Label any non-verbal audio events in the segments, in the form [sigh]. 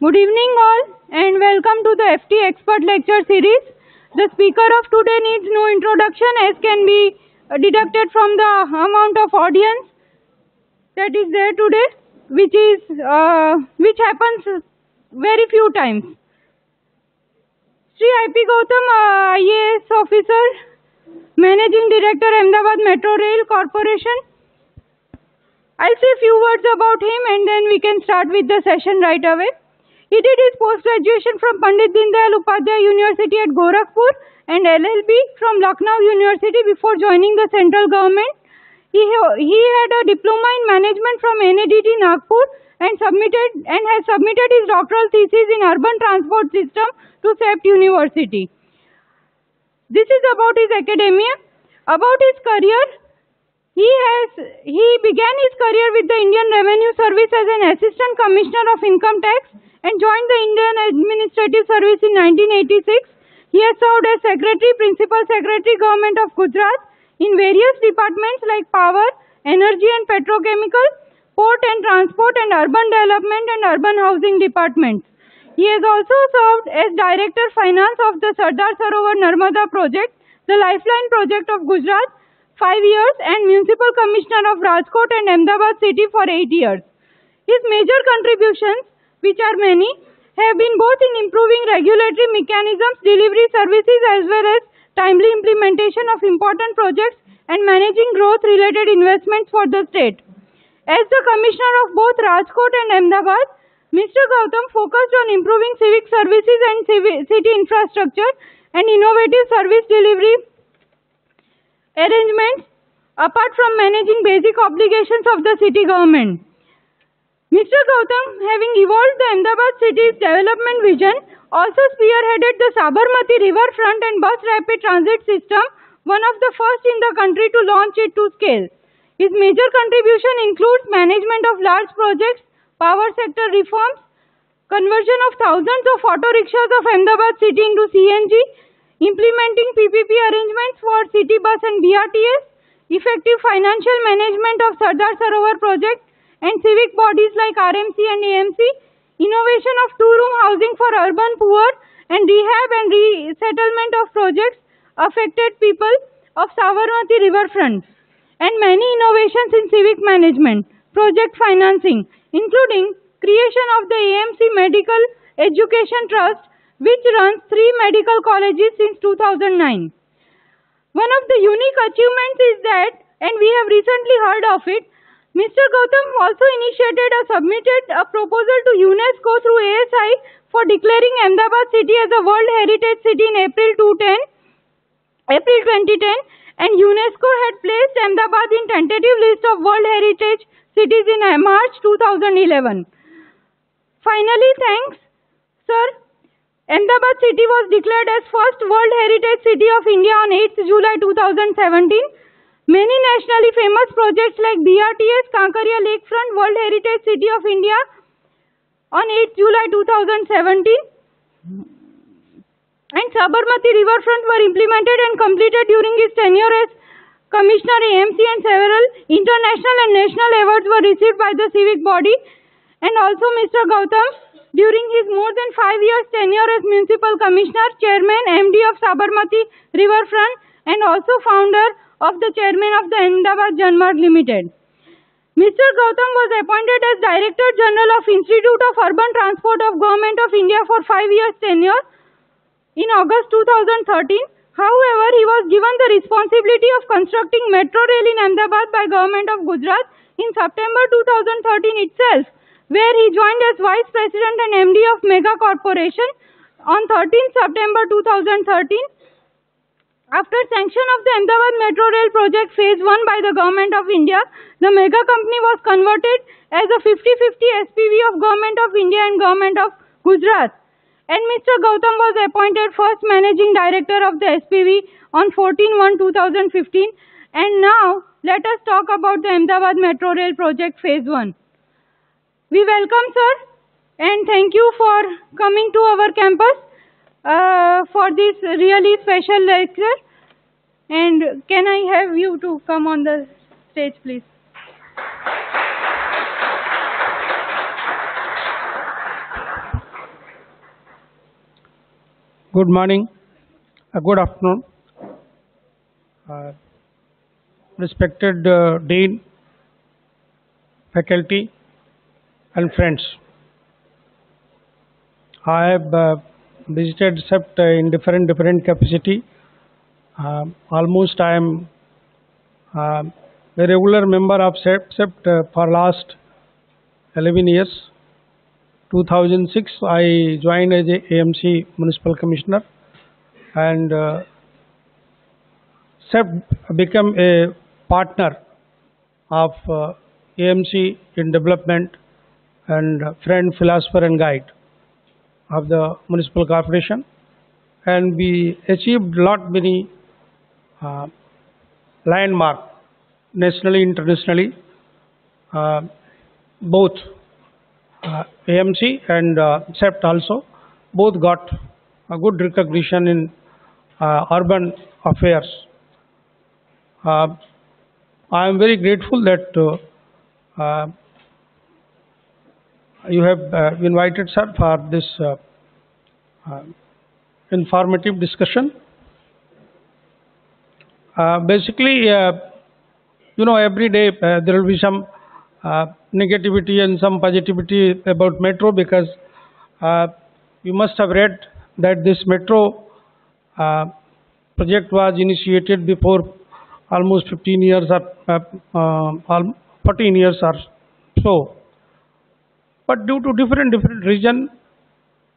Good evening all and welcome to the FT Expert Lecture Series. The speaker of today needs no introduction as can be deducted from the amount of audience that is there today which is uh, which happens very few times. Sri IP Gautam, uh, IAS officer, Managing Director, Ahmedabad Metro Rail Corporation. I'll say a few words about him and then we can start with the session right away. He did his post-graduation from Pandit Dindayal Upadhyay University at Gorakhpur and LLB from Lucknow University before joining the central government. He, he had a diploma in management from NADT Nagpur and submitted and has submitted his doctoral thesis in urban transport system to CEPT University. This is about his academia. About his career, he has he began his career with the Indian Revenue Service as an assistant commissioner of income tax and joined the Indian Administrative Service in 1986. He has served as Secretary, Principal Secretary, Government of Gujarat in various departments like Power, Energy and Petrochemical, Port and Transport and Urban Development and Urban Housing Departments. He has also served as Director Finance of the Sardar Sarovar Narmada Project, the Lifeline Project of Gujarat, 5 years and Municipal Commissioner of Rajkot and Ahmedabad City for 8 years. His major contributions which are many, have been both in improving regulatory mechanisms, delivery services as well as timely implementation of important projects and managing growth-related investments for the state. As the Commissioner of both Rajkot and Ahmedabad, Mr. Gautam focused on improving civic services and city infrastructure and innovative service delivery arrangements apart from managing basic obligations of the city government. Mr. Gautam, having evolved the Ahmedabad city's development vision, also spearheaded the Sabarmati riverfront and bus rapid transit system, one of the first in the country to launch it to scale. His major contribution includes management of large projects, power sector reforms, conversion of thousands of auto rickshaws of Ahmedabad city into CNG, implementing PPP arrangements for city bus and BRTS, effective financial management of Sardar Sarovar project, and civic bodies like RMC and AMC, innovation of two-room housing for urban poor and rehab and resettlement of projects affected people of Sabarmati riverfront and many innovations in civic management, project financing, including creation of the AMC Medical Education Trust which runs three medical colleges since 2009. One of the unique achievements is that, and we have recently heard of it, Mr. Gautam also initiated or submitted a proposal to UNESCO through ASI for declaring Ahmedabad city as a World Heritage City in April 2010, April 2010 and UNESCO had placed Ahmedabad in tentative list of World Heritage Cities in March 2011. Finally, thanks, sir. Ahmedabad city was declared as first World Heritage City of India on 8th July 2017 Many nationally famous projects like BRTS, Kankaria Lakefront, World Heritage City of India on 8 July 2017 and Sabarmati Riverfront were implemented and completed during his tenure as Commissioner AMC and several international and national awards were received by the civic body and also Mr. Gautam during his more than five years tenure as Municipal Commissioner, Chairman, MD of Sabarmati Riverfront and also founder of the chairman of the Ahmedabad Janmarg Limited. Mr. Gautam was appointed as Director General of Institute of Urban Transport of Government of India for five years tenure in August 2013. However, he was given the responsibility of constructing metro rail in Ahmedabad by Government of Gujarat in September 2013 itself, where he joined as Vice President and MD of Mega Corporation on 13 September 2013 after sanction of the Ahmedabad Metro Rail project phase 1 by the Government of India, the mega company was converted as a 50-50 SPV of Government of India and Government of Gujarat. And Mr. Gautam was appointed first managing director of the SPV on 14-1-2015. And now, let us talk about the Ahmedabad Metro Rail project phase 1. We welcome sir and thank you for coming to our campus uh, for this really special lecture. And can I have you to come on the stage, please? Good morning, uh, good afternoon. Uh, Respected uh, Dean, faculty and friends. I have uh, visited CEPT in different different capacity. Um, Almost I am um, a regular member of CEPT, uh, for last 11 years. 2006 I joined as a AMC Municipal Commissioner and uh, SEPT became a partner of uh, AMC in development and friend, philosopher and guide of the municipal corporation and we achieved lot many uh, landmark nationally, internationally, uh, both uh, AMC and uh, CEPT also both got a good recognition in uh, urban affairs. Uh, I am very grateful that uh, uh, you have uh, invited sir for this uh, uh, informative discussion. Basically, you know, every day there will be some negativity and some positivity about metro because you must have read that this metro uh, project was initiated before almost 15 years or uh, uh, 14 years or so. But due to different different reason,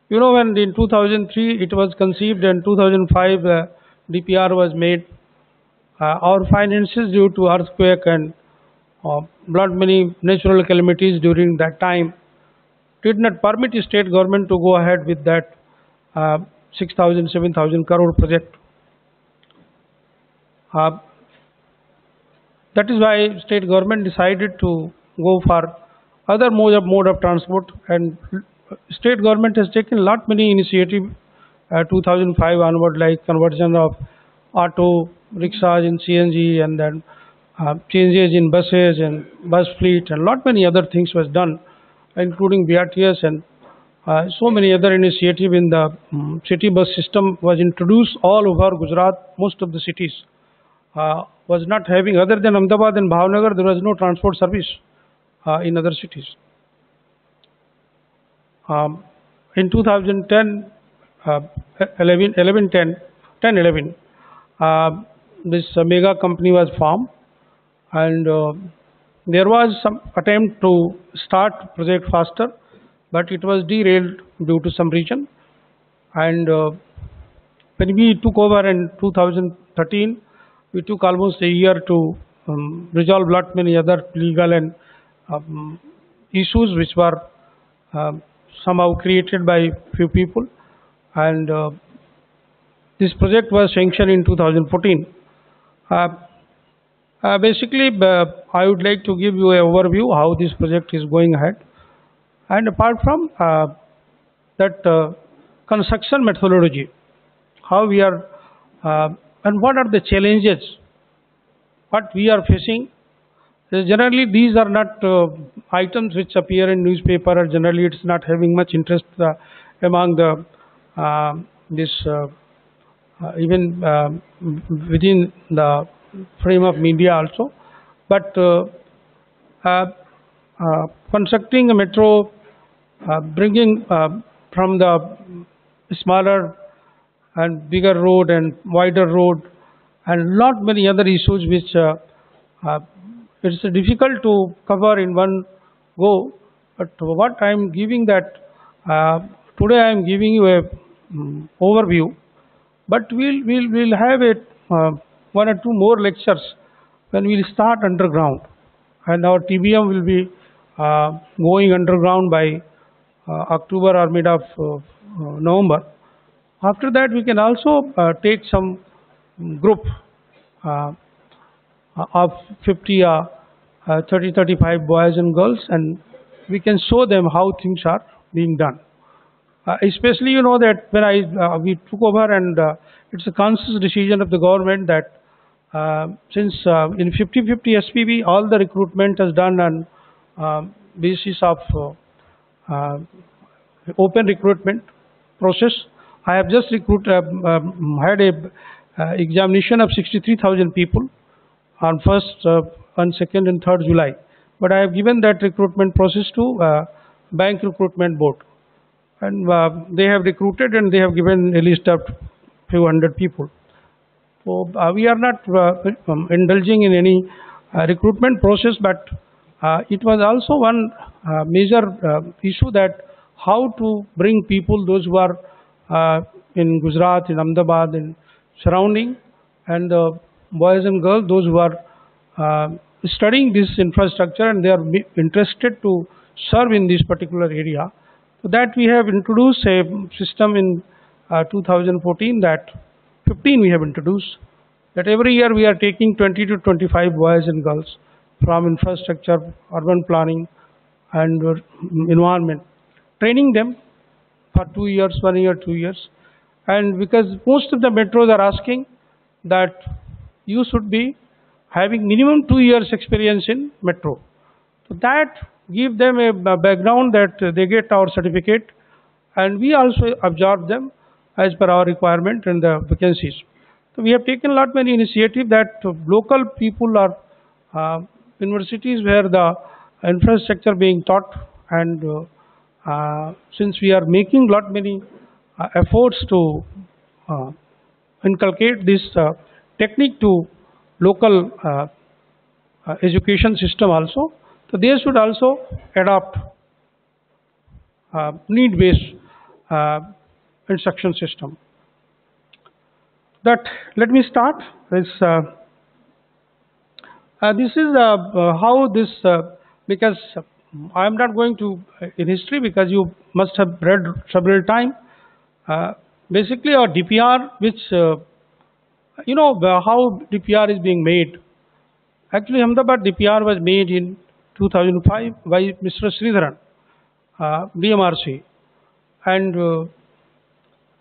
you know, when in 2003 it was conceived and 2005 uh, DPR was made, uh, our finances due to earthquake and uh, lot many natural calamities during that time did not permit state government to go ahead with that uh, 6,000, 7,000 crore project. Uh, that is why state government decided to go for other mode of, mode of transport. And state government has taken lot many initiative uh, 2005 onward like conversion of auto rickshaws in CNG and then uh, changes in buses and bus fleet and lot many other things was done including BRTS and uh, so many other initiative in the um, city bus system was introduced all over Gujarat most of the cities. Uh, was not having other than Ahmedabad and Bhavnagar there was no transport service in other cities. Um, in 2010, uh, 11, 11, 10, 10, 11, uh, this uh, mega company was formed and uh, there was some attempt to start project faster but it was derailed due to some reason and uh, when we took over in 2013 we took almost a year to um, resolve lot many other legal and um, issues which were uh, somehow created by few people. And uh, this project was sanctioned in 2014 uh, uh, basically uh, I would like to give you an overview how this project is going ahead. And apart from uh, that construction methodology how we are and what are the challenges what we are facing Generally these are not uh, items which appear in newspaper or generally it's not having much interest uh, among the uh, this uh, uh, even uh, within the frame of media also. But constructing a metro bringing from the smaller and bigger road and wider road and lot many other issues which it's difficult to cover in one go but what I am giving that uh, today I am giving you a mm, overview but we'll we'll we'll have it uh, one or two more lectures when we'll start underground and our TBM will be uh, going underground by uh, October or mid of uh, November. After that we can also uh, take some group of 50 uh, uh, 30 35 boys and girls and we can show them how things are being done. Uh, especially you know that when I uh, we took over and uh, it's a conscious decision of the government that uh, since uh, in 50-50 SPV all the recruitment is done on uh, basis of open recruitment process I have just recruited, uh, um, had a examination of 63,000 people on 1st, uh, on 2nd and 3rd July. But I have given that recruitment process to uh, Bank Recruitment Board. And uh, they have recruited and they have given a list of few hundred people. So uh, we are not uh, um, indulging in any recruitment process, but it was also one major issue that how to bring people, those who are in Gujarat, in Ahmedabad, in surrounding, and boys and girls, those who are uh, studying this infrastructure and they are interested to serve in this particular area. So that we have introduced a system in uh, 2014 that 15 we have introduced that every year we are taking 20 to 25 boys and girls from infrastructure, urban planning and uh, environment, training them for two years, one year, two years. And because most of the metros are asking that you should be having minimum two years experience in metro. So that give them a background that they get our certificate and we also absorb them as per our requirement and the vacancies. So we have taken a lot many initiative that local people are uh, universities where the infrastructure being taught and uh, uh, since we are making lot many uh, efforts to uh, inculcate this uh, technique to local uh, uh, education system also, so they should also adopt uh, need-based uh, instruction system. That let me start. This uh, uh, this is how this because I am not going to in history because you must have read several time. Basically, our DPR, which you know how DPR is being made. Actually, Ahmedabad DPR was made in 2005 by Mr. Sridharan, uh, DMRC, and uh,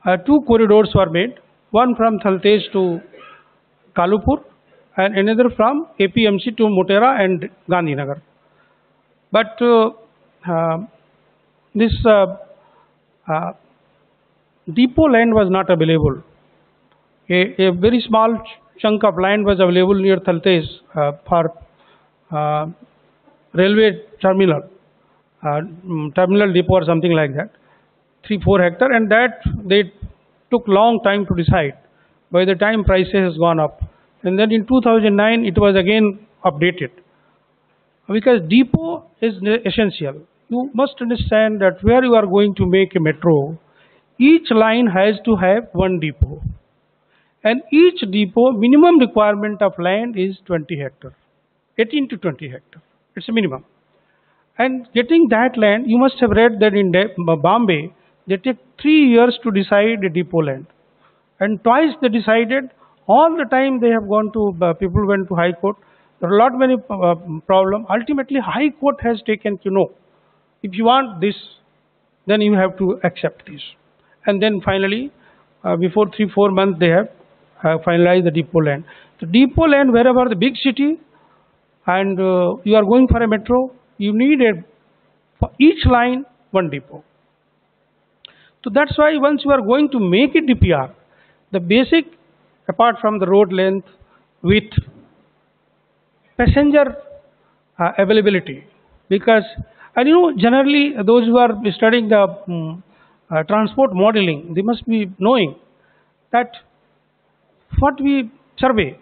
uh, two corridors were made, one from Thaltej to Kalupur and another from APMC to Motera and Gandhinagar. But uh, uh, this uh, depot land was not available. A, a very small ch- chunk of land was available near Thaltej uh, for uh, railway terminal, uh, mm, terminal depot or something like that, three four hectare, and that they took long time to decide. By the time prices has gone up, and then in 2009 it was again updated because depot is essential. You must understand that where you are going to make a metro, each line has to have one depot, and each depot minimum requirement of land is 20 hectare, 18 to 20 hectare. It's a minimum. And getting that land, you must have read that in De- Bombay, they take three years to decide a depot land. And twice they decided, all the time they have gone to, uh, people went to High Court. There are a lot many uh, problem. Ultimately, High Court has taken to know, if you want this, then you have to accept this. And then finally, uh, before three, four months, they have finalized the depot land. The depot land, wherever the big city, and uh, you are going for a metro, you need a, for each line, one depot. So that's why once you are going to make it DPR, the basic, apart from the road length, width, passenger uh, availability, because, and you know, generally those who are studying the um, uh, transport modeling, they must be knowing that what we survey,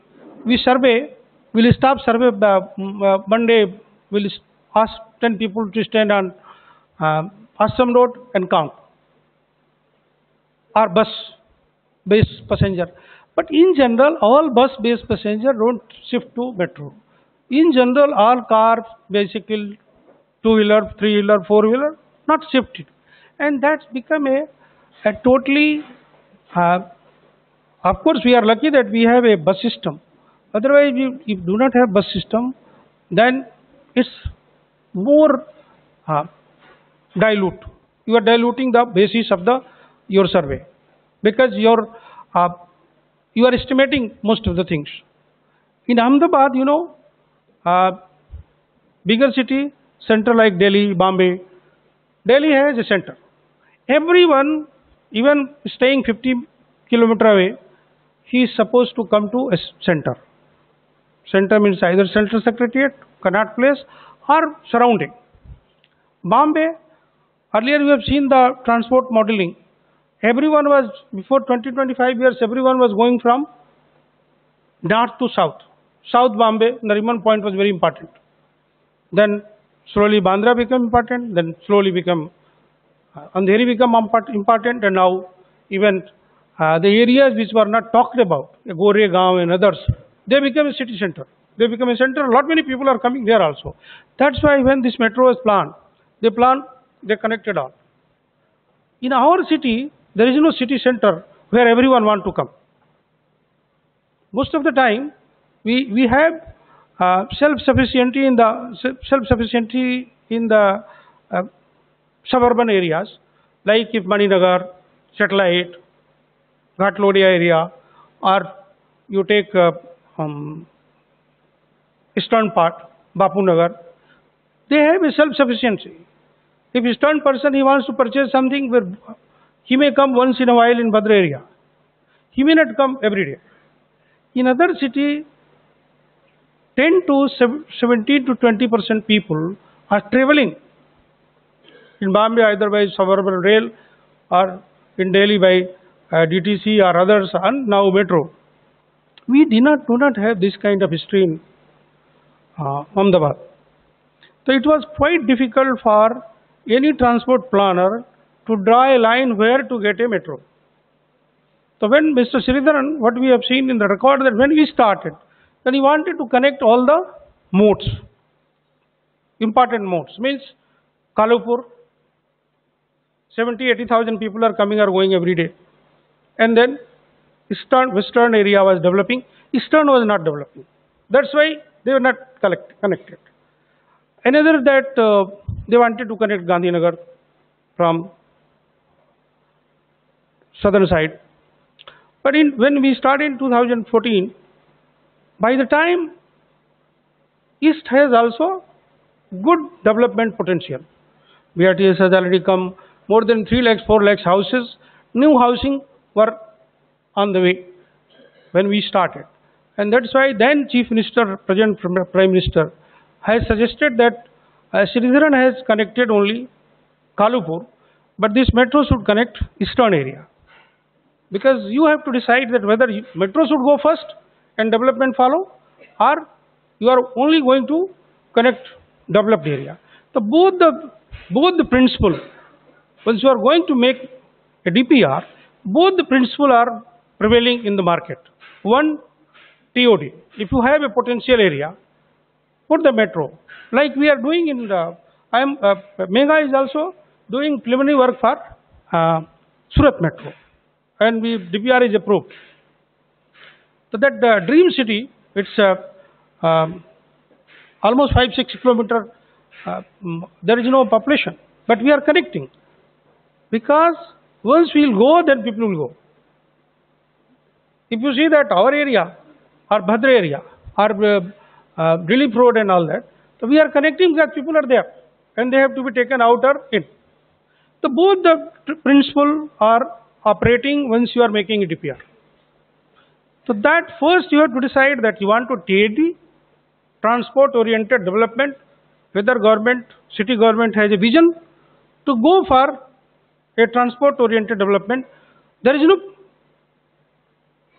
we survey, we'll stop survey, uh, uh, one day we'll ask 10 people to stand on uh, Road and count or bus based passenger. But in general, all bus based passenger don't shift to metro. In general, all cars, bicycle, two wheeler, three wheeler, four wheeler, not shifted. And that's become a, a totally, uh, of course, we are lucky that we have a bus system. Otherwise, if you do not have bus system, then it's more uh, dilute. You are diluting the basis of the your survey because your uh, you are estimating most of the things. In Ahmedabad, you know, uh, bigger city, center like Delhi, Bombay. Delhi has a center. Everyone even staying 50 kilometer away, he is supposed to come to a center. Center means either central secretariat, Connaught Place, or surrounding. Bombay, earlier we have seen the transport modeling. Everyone was, before 20, 25 years, everyone was going from north to south. South Bombay, Nariman Point was very important. Then slowly Bandra became important, then slowly become uh, Andheri import- important, and now even uh, the areas which were not talked about, Goregaon and others, they become a city center. They become a center. A lot many people are coming there also. That's why when this metro was planned, they planned, they connected all. In our city, there is no city center where everyone want to come. Most of the time, we, we have uh, self-sufficiency in the self-sufficiency in the uh, suburban areas, like if Maninagar, Satellite, Ghatlodia area, or you take uh, um, eastern part, Bapu Nagar, they have a self-sufficiency. If eastern person he wants to purchase something, where he may come once in a while in Badra area. He may not come every day. In other city, 10 to 17 to 20 percent people are traveling in Bombay either by suburban rail or in Delhi by uh, DTC or others and now metro. We do not, do not have this kind of history in uh, Ahmedabad. So it was quite difficult for any transport planner to draw a line where to get a metro. So when Mr. Sridharan, what we have seen in the record that when we started, then he wanted to connect all the modes, important modes, means Kalupur, 70, 80,000 people are coming or going every day. And then eastern, western area was developing, eastern was not developing. That's why they were not collect, connected. Another that uh, they wanted to connect Gandhinagar from southern side. But in, when we started in 2014, by the time East has also good development potential. BRTS has already come more than 3 lakhs, 4 lakhs houses. New housing were on the way when we started. And that's why then Chief Minister, present Prime Minister, has suggested that uh, Sridharan has connected only Kalupur, but this metro should connect eastern area. Because you have to decide that whether metro should go first and development follow, or you are only going to connect developed area. So both the both the principle, once you are going to make a DPR, both the principle are prevailing in the market. One, TOD. If you have a potential area, put the metro. Like we are doing in the, I am, uh, Mega is also doing preliminary work for uh, Surat Metro. And we, DPR is approved. So that uh, dream city, it's uh, um, almost 5 6 kilometer, uh, mm, there is no population, but we are connecting. Because once we will go, then people will go. If you see that our area, our Bhadra area, or uh, uh, Dilip Road and all that, so we are connecting because people are there and they have to be taken out or in. So both the principle are operating once you are making a DPR. So that first you have to decide that you want to TOD, transport oriented development, whether government, city government has a vision to go for a transport oriented development. There is no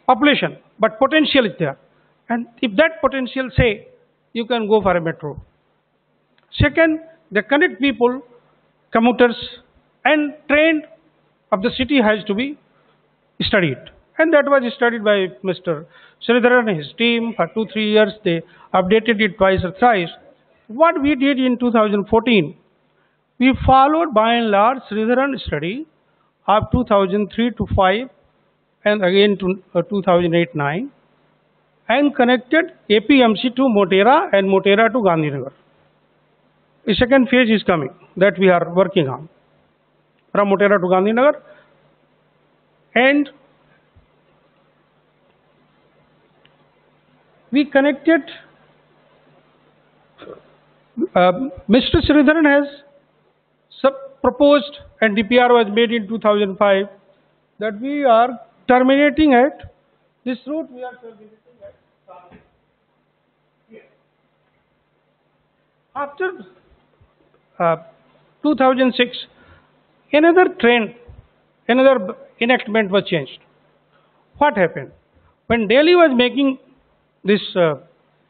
population, but potential is there. And if that potential say, you can go for a metro. Second, they connect people, commuters, and train of the city has to be studied. And that was studied by Mr. Sridharan and his team for two, three years. They updated it twice or thrice. What we did in 2014, we followed by and large Sridharan study of 2003 to 5 and again to uh, 2008-9 and connected APMC to Motera and Motera to Gandhinagar. The second phase is coming that we are working on from Motera to Gandhinagar and we connected uh, Mr. Sridharan has proposed and DPR was made in 2005 that we are terminating at this route we are terminating at. After uh, 2006, another trend, another enactment was changed. What happened? When Delhi was making this uh,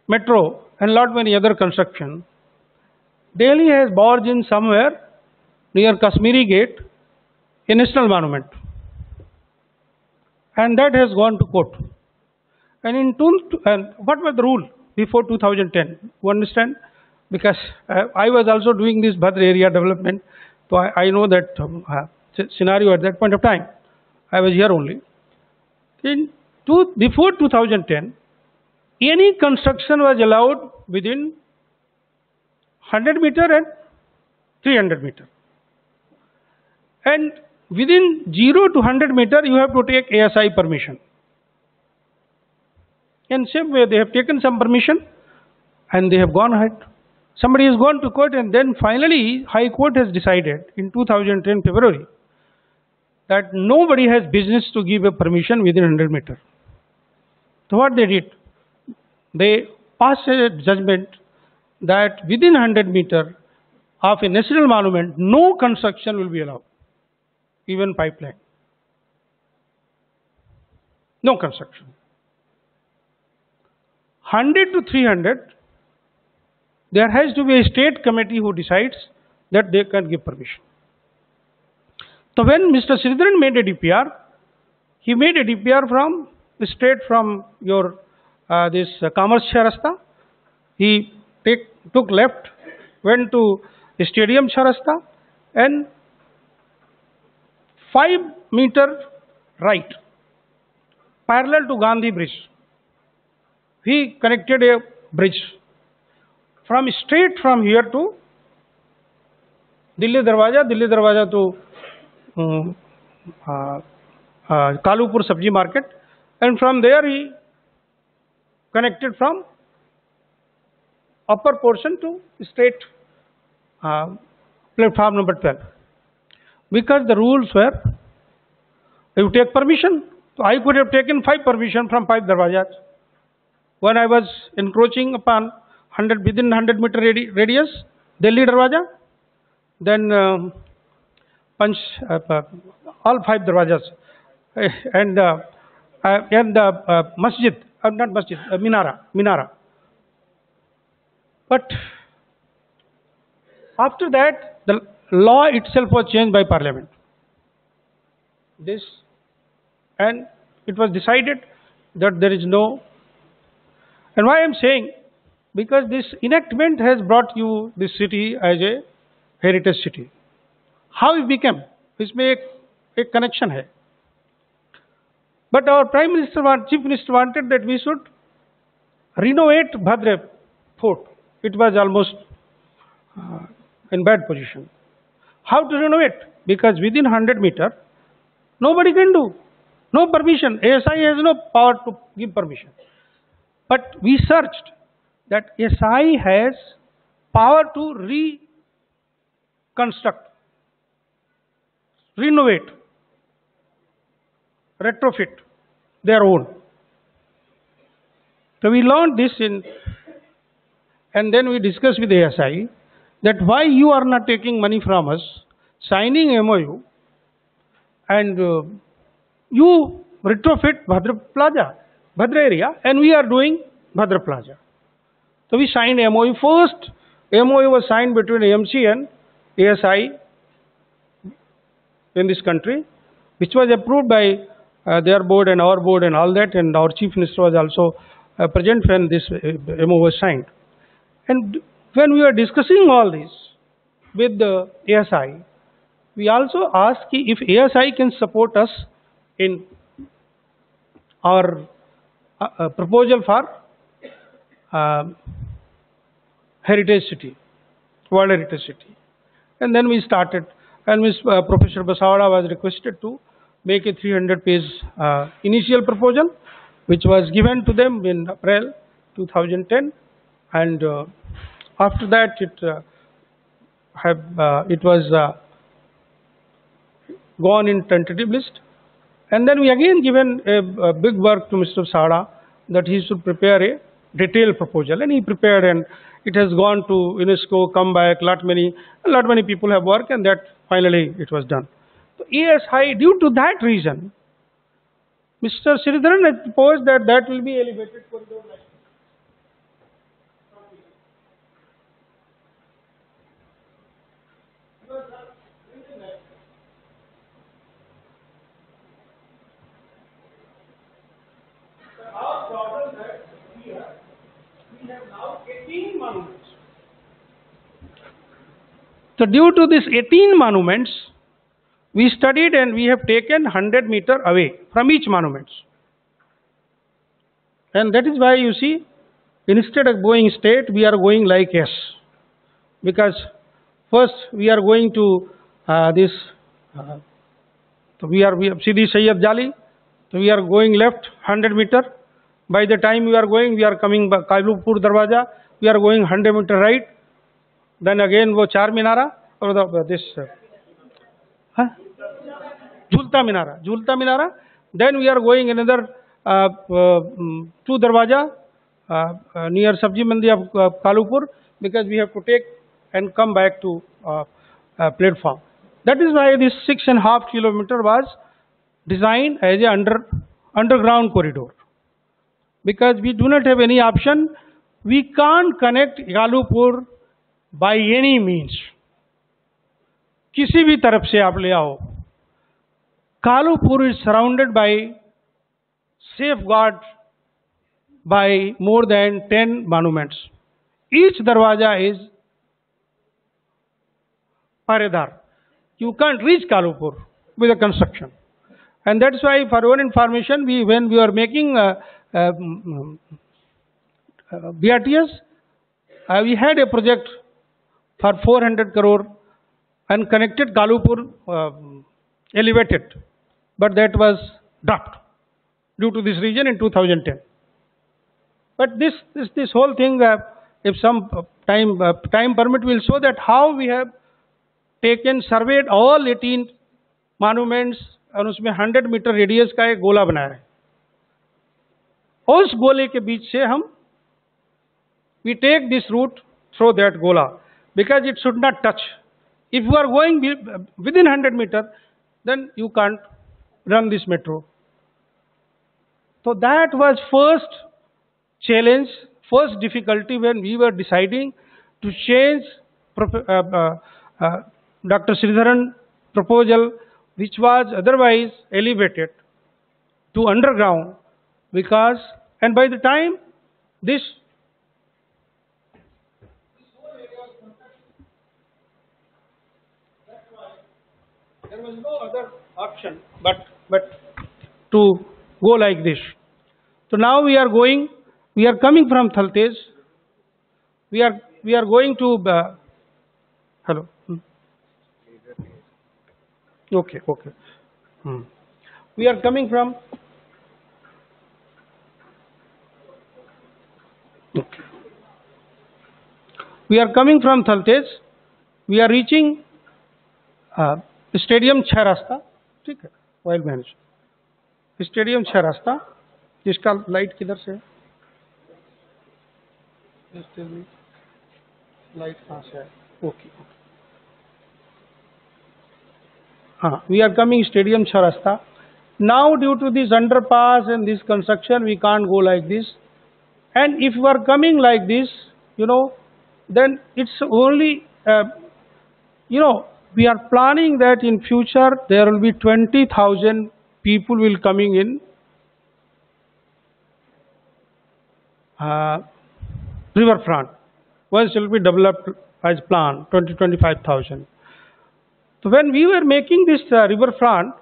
metro and lot many other construction, Delhi has barged in somewhere near Kashmiri Gate, a national monument. And that has gone to court. And in two, and what was the rule before 2010? You understand? Because uh, I was also doing this Bhadra area development, so I, I know that um, uh, scenario at that point of time. I was here only. In two, before 2010, any construction was allowed within 100 meter and 300 meter. And within 0 to 100 meter, you have to take ASI permission. In same way, they have taken some permission and they have gone ahead. Somebody has gone to court and then finally High Court has decided in 2010 February that nobody has business to give a permission within 100 meter. So what they did? They passed a judgment that within 100 meter of a national monument, no construction will be allowed, even pipeline. No construction. 100 to 300, there has to be a state committee who decides that they can give permission. So when Mr. Sridharan made a DPR, he made a DPR from the state from your uh, this uh, Rasta. He take, took left, went to Stadium Charasta and 5 meter right, parallel to Gandhi Bridge. He connected a bridge from straight from here to Delhi Darwaja, Delhi Darwaja to um, uh, uh, Kalupur Sabji Market, and from there he connected from upper portion to straight uh, platform number 12. Because the rules were, you take permission. So I could have taken five permission from five darwajas. When I was encroaching upon 100 within 100 meter radi- radius, Delhi Darwaja, then um, Panch, uh, uh, all five darwajas, Eh, and uh, uh, and uh, uh, masjid, uh, not masjid, uh, minara, minara. But after that, the law itself was changed by parliament. This, and it was decided that there is no. And why I am saying, because this enactment has brought you this city as a heritage city. How it became? इसमें एक एक connection है. But our Prime Minister, want, Chief Minister wanted that we should renovate Bhadra fort. It was almost uh, in bad position. How to renovate? Because within 100 meter, nobody can do. No permission. ASI has no power to give permission. But we searched that SI has power to reconstruct, renovate, retrofit their own. So we learned this in, and then we discussed with ASI that why you are not taking money from us, signing MOU, and uh, you retrofit Bhadra Plaza, Bhadra area, and we are doing Bhadra Plaza. So we signed MOU. First MOU was signed between AMC and ASI in this country, which was approved by uh, their board and our board and all that, and our chief minister was also uh, present when this uh, MOU was signed. And when we were discussing all this with the ASI, we also asked if ASI can support us in our uh, uh, proposal for uh, heritage city, world heritage city. And then we started, and Ms. Uh, Professor Vasavada was requested to make a 300 page uh, initial proposal, which was given to them in April 2010. And uh, after that, it uh, have uh, it was uh, gone in tentative list, And then we again given a, a big work to Mr. Sada that he should prepare a detailed proposal and he prepared and it has gone to UNESCO, come back, lot many, a lot many people have worked and that finally it was done. So ASI, due to that reason, Mr. Sridharan proposed that that will be elevated corridor. Our that we have now 18 monuments. So due to these 18 monuments, we studied and we have taken 100 meter away from each monument. And that is why you see, instead of going straight, we are going like S. Because first we are going to uh, this, uh, we are, we have Sidi Sayyad Jali, तो we are going left 100 metre by the time we are going we are coming Kalupur Darwaza we are going 100 metre right then again वो चार मीनारा और this Jhulta Minara Jhulta Minara. Then we are going in other two darwaza near Sabzi Mandir of Kalupur because we have to take and come back to platform that is why this six and half kilometre was designed as a under underground corridor because we do not have any option. We can't connect Galupur by any means. किसी भी तरफ़ से आप ले आओ Kalupur is surrounded by safeguard by more than ten monuments each darwaza is paredar you can't reach kalupur with the construction and that's why for your information we when we were making uh, uh, mm, uh, BRTS uh, we had a project for 400 crore and connected Kalupur uh, elevated, but that was dropped due to this region in 2010. But this this this whole thing, uh, if some time uh, time permit, will show that how we have taken surveyed all 18 monuments और उसमें 100 metre radius का एक गोला बनाया है। उस गोले के बीच से हम we take this route through that गोला because it should not touch if you are going within hundred metre then you can't run this metro तो that was first challenge first difficulty when we are deciding to change doctor Sreedharan proposal which was otherwise elevated to underground because, and by the time this there was no other option but but to go like this. So now we are going, we are coming from Thaltej. We are we are going to uh, hello. Hmm. Okay, okay. Hmm. We are coming from okay. We are coming from Thaltej. We are reaching uh, stadium छह रास्ता ठीक है oil manage stadium छह रास्ता जिसका light किधर से है लाइट कहाँ से है ओके हाँ Uh, we are coming Stadium Charasta. Now due to this underpass and this construction, we can't go like this. And if you are coming like this, you know, then it's only, uh, you know, we are planning that in future there will be 20,000 people will coming in uh, riverfront. Once it will be developed as planned, 20, 25,000 so when we were making this uh, riverfront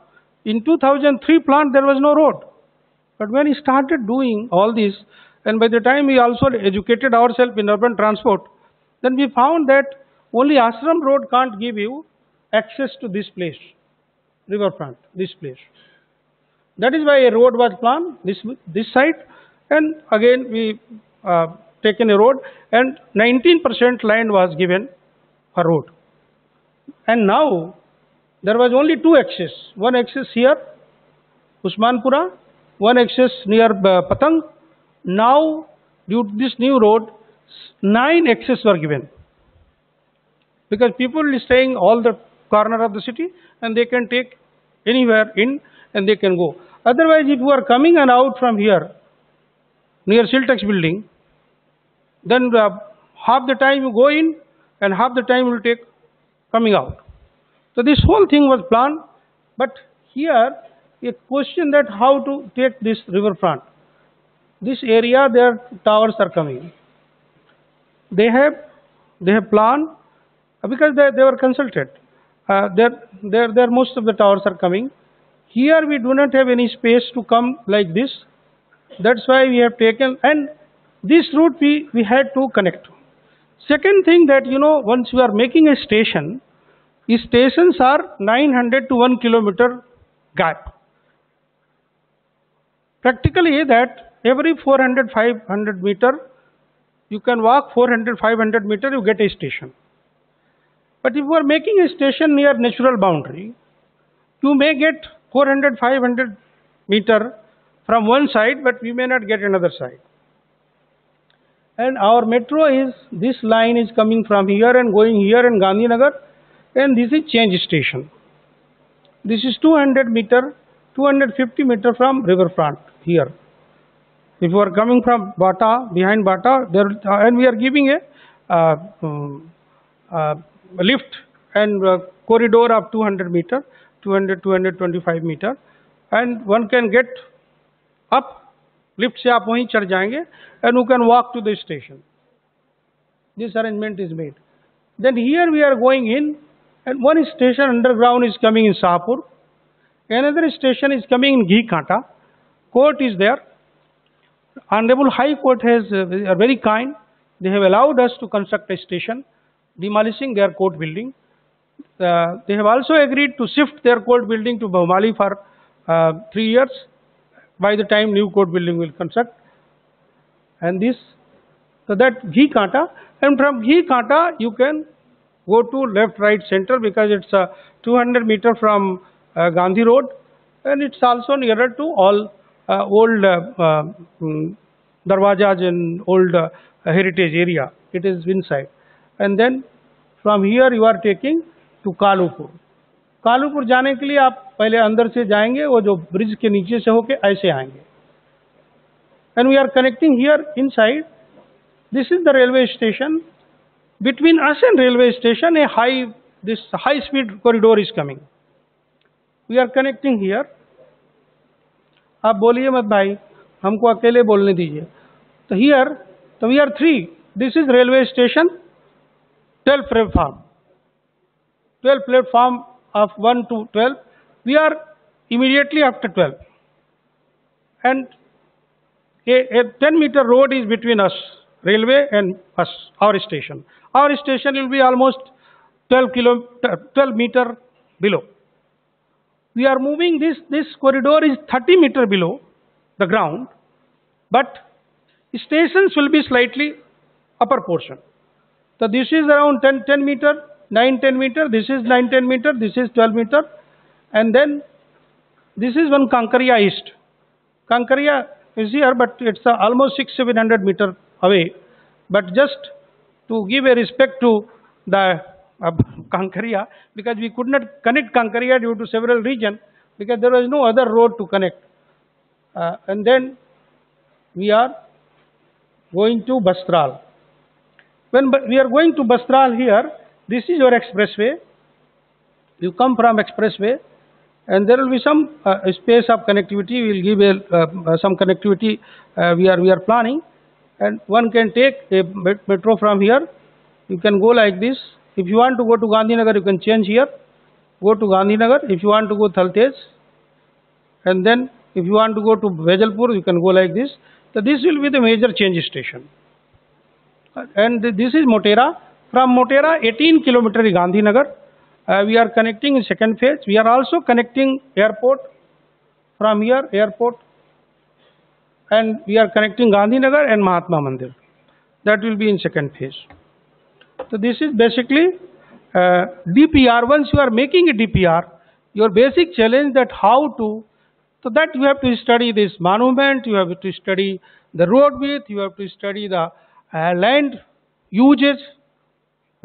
in 2003 plant there was no road. But when we started doing all this, and by the time we also educated ourselves in urban transport, then we found that only Ashram Road can't give you access to this place, riverfront, this place. That is why a road was planned, this, this side, and again we uh, taken a road, and 19% land was given for road. And now there was only two axes, one axis here Usmanpura, one access near uh, Patang. Now, due to this new road, nine access were given. Because people are staying all the corner of the city and they can take anywhere in and they can go. Otherwise, if you are coming and out from here, near Siltex building, then uh, half the time you go in and half the time you will take coming out. So this whole thing was planned, but here a question that how to take this riverfront. This area, their towers are coming. They have they have planned uh, because they, they were consulted. Uh, there, there, there most of the towers are coming. Here we do not have any space to come like this. That's why we have taken and this route we, we had to connect. Second thing that you know once you are making a station, stations are 900 to 1 kilometer gap. Practically that every 400 500 meter you can walk 400 500 meter you get a station. But if you are making a station near natural boundary, you may get 400 500 meter from one side but we may not get another side. And our metro is, this line is coming from here and going here in Gandhinagar and this is change station. This is 200 meter, 250 meter from riverfront here. If you are coming from Bata, behind Bata, there, uh, and we are giving a uh, um, uh, lift and uh, corridor of 200 meter, 200, 225 meter, and one can get up lift से आप वहीं चढ़ जाएँगे and you can walk to the station this arrangement is made then here we are going in and one station underground is coming in Shahpur another station is coming in Ghee Kanta court is there honourable high court has are very kind they have allowed us to construct a station demolishing their court building they have also agreed to shift their court building to बहुमाली for three years By the time new court building will construct, and this, so that Ghee Kanta, and from Ghee Kanta you can go to left, right, center because it's uh, 200 meter from uh, Gandhi Road, and it's also nearer to all uh, old uh, darwajas in old uh, heritage area. It is inside, and then from here you are taking to Kalupur. Kalupur जाने के लिए आप पहले अंदर से जाएँगे, वो जो ब्रिज के नीचे से होके ऐसे आएँगे। And we are connecting here inside this is the railway station. Between us and railway station, a high, this high speed corridor is coming. We are connecting here. आप बोलिए मत भाई, हमको अकेले बोलने दीजिए। तो हियर तो we are three this is railway station twelve platform twelve platform of 1 to 12 we are immediately after 12 and a, a 10 meter road is between us railway and us our station. Our station will be almost 12 kilo, 12 meter below. We are moving this this corridor is 30 meter below the ground but stations will be slightly upper portion. So this is around 10 10 meter. 9 10 meter this is 9 10 meter this is 12 meter and then this is one Kankaria East. Kankaria is here, but it's uh, almost six, seven hundred meter away. But just to give a respect to the uh, Kankaria, because we could not connect Kankaria due to several regions, because there was no other road to connect. Uh, and then we are going to Vastral. When we are going to Vastral here, this is your expressway. You come from expressway, and there will be some uh, space of connectivity. We will give a, uh, some connectivity. Uh, we are we are planning, and one can take a metro from here. You can go like this. If you want to go to Gandhinagar, you can change here. Go to Gandhinagar. If you want to go Thaltej, and then if you want to go to Vejalpur, you can go like this. So this will be the major change station. Uh, And this is Motera. From Motera, 18 kilometer is Gandhinagar. Uh, we are connecting in second phase. We are also connecting airport from here, airport. And we are connecting Gandhinagar and Mahatma Mandir. That will be in second phase. So this is basically uh, DPR. Once you are making a DPR, your basic challenge that how to, So that you have to study this monument, you have to study the road width, you have to study the uh, land uses,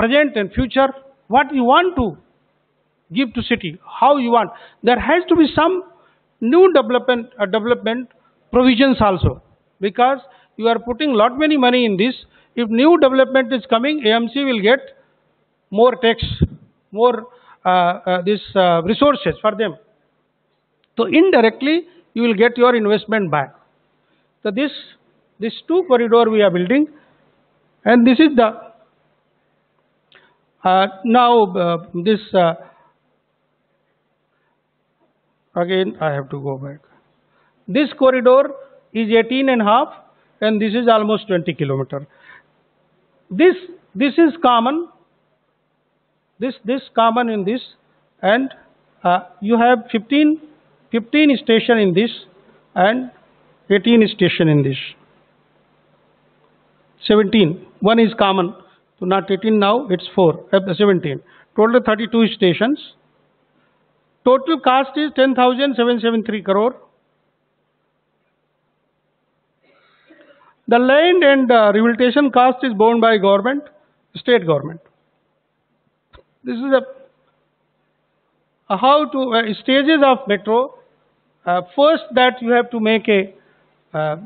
present and future, what you want to give to city, how you want. There has to be some new development, uh, development provisions also because you are putting lot many money in this. If new development is coming, AMC will get more tax, more uh, uh, this uh, resources for them. So indirectly, you will get your investment back. So this, this two corridor we are building, and this is the now uh, this uh, again I have to go back. This corridor is 18 and half, and this is almost 20 kilometer. This this is common. This this common in this, and uh, you have 15 15 station in this and 18 station in this. 17. One is common. So not 18 now, it's 4, uh, 17. Total 32 stations. Total cost is 10,773 crore. The land and uh, rehabilitation cost is borne by government, state government. This is a uh, how to uh, stages of metro. Uh, first, that you have to make a uh,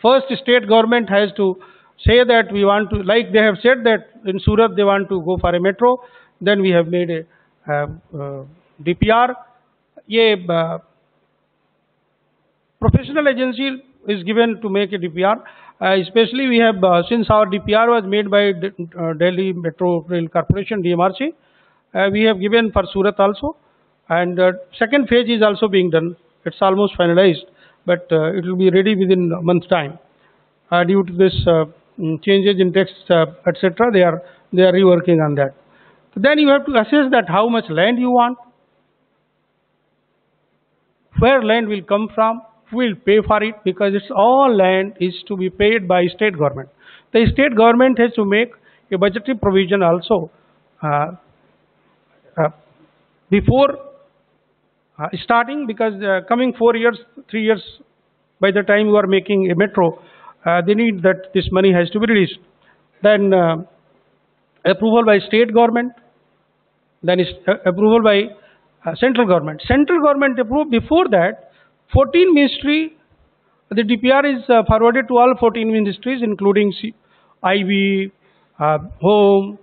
first state government has to say that we want to like they have said that in Surat they want to go for a metro. Then we have made a uh, DPR. ये uh, professional agency is given to make a DPR. Uh, especially we have uh, since our DPR was made by D- uh, Delhi Metro Rail Corporation DMRC. Uh, we have given for Surat also, and second phase is also being done. It's almost finalized, but it will be ready within a month's time. Due to this mm, changes in text, uh, etc., they are they are reworking on that. Then you have to assess that how much land you want, where land will come from, who will pay for it, because it's all land is to be paid by state government. The state government has to make a budgetary provision also uh, uh, before uh, starting because uh, coming four years, three years, by the time you are making a metro, uh, they need that this money has to be released. Then uh, approval by state government, then is uh, approval by uh, central government. Central government approved before that, 14 ministry, the DPR is uh, forwarded to all 14 ministries including C- IB, uh, Home,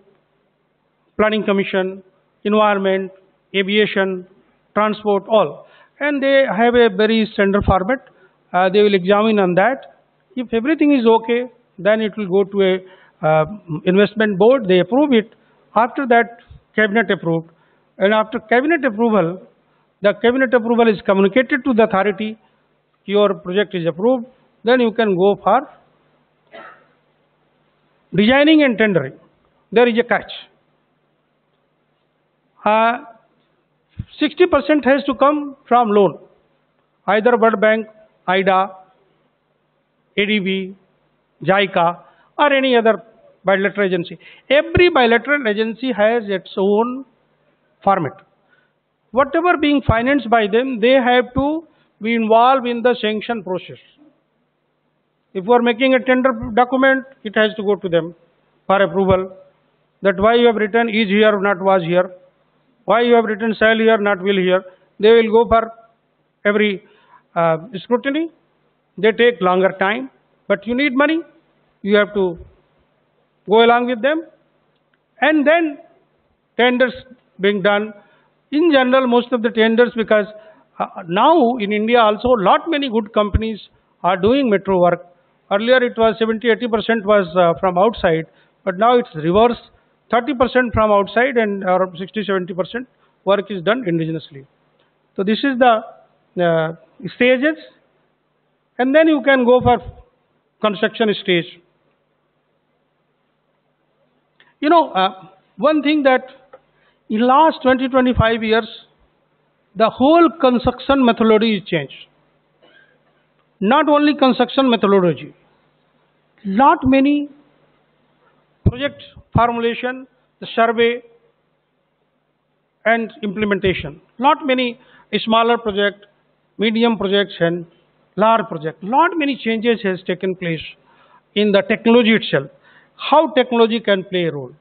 Planning Commission, Environment, Aviation, Transport, all. And they have a very standard format. They will examine on that. If everything is okay, then it will go to a uh, investment board. They approve it. After that, cabinet approved. And after cabinet approval, the cabinet approval is communicated to the authority. Your project is approved. Then you can go for designing and tendering. There is a catch. Uh, 60% has to come from loan, either World Bank, IDA, ADB, JICA, or any other bilateral agency. Every bilateral agency has its own format. Whatever being financed by them, they have to be involved in the sanction process. If you are making a tender document, it has to go to them for approval. That why you have written is here, not was here. Why you have written shall here, not will here. They will go for every uh, scrutiny. They take longer time, but you need money. You have to go along with them. And then tenders being done. In general, most of the tenders, because uh, now in India also, lot many good companies are doing metro work. Earlier it was 70 80% was uh, from outside, but now it's reverse 30% from outside and or 60 70% work is done indigenously. So this is the uh, stages, and then you can go for construction stage. You know, uh, one thing that in last 20 25 years, the whole construction methodology is changed. Not only construction methodology, not many project formulation, the survey, and implementation. Not many smaller project, medium projects and large projects. Lot many changes has taken place in the technology itself. How technology can play a role.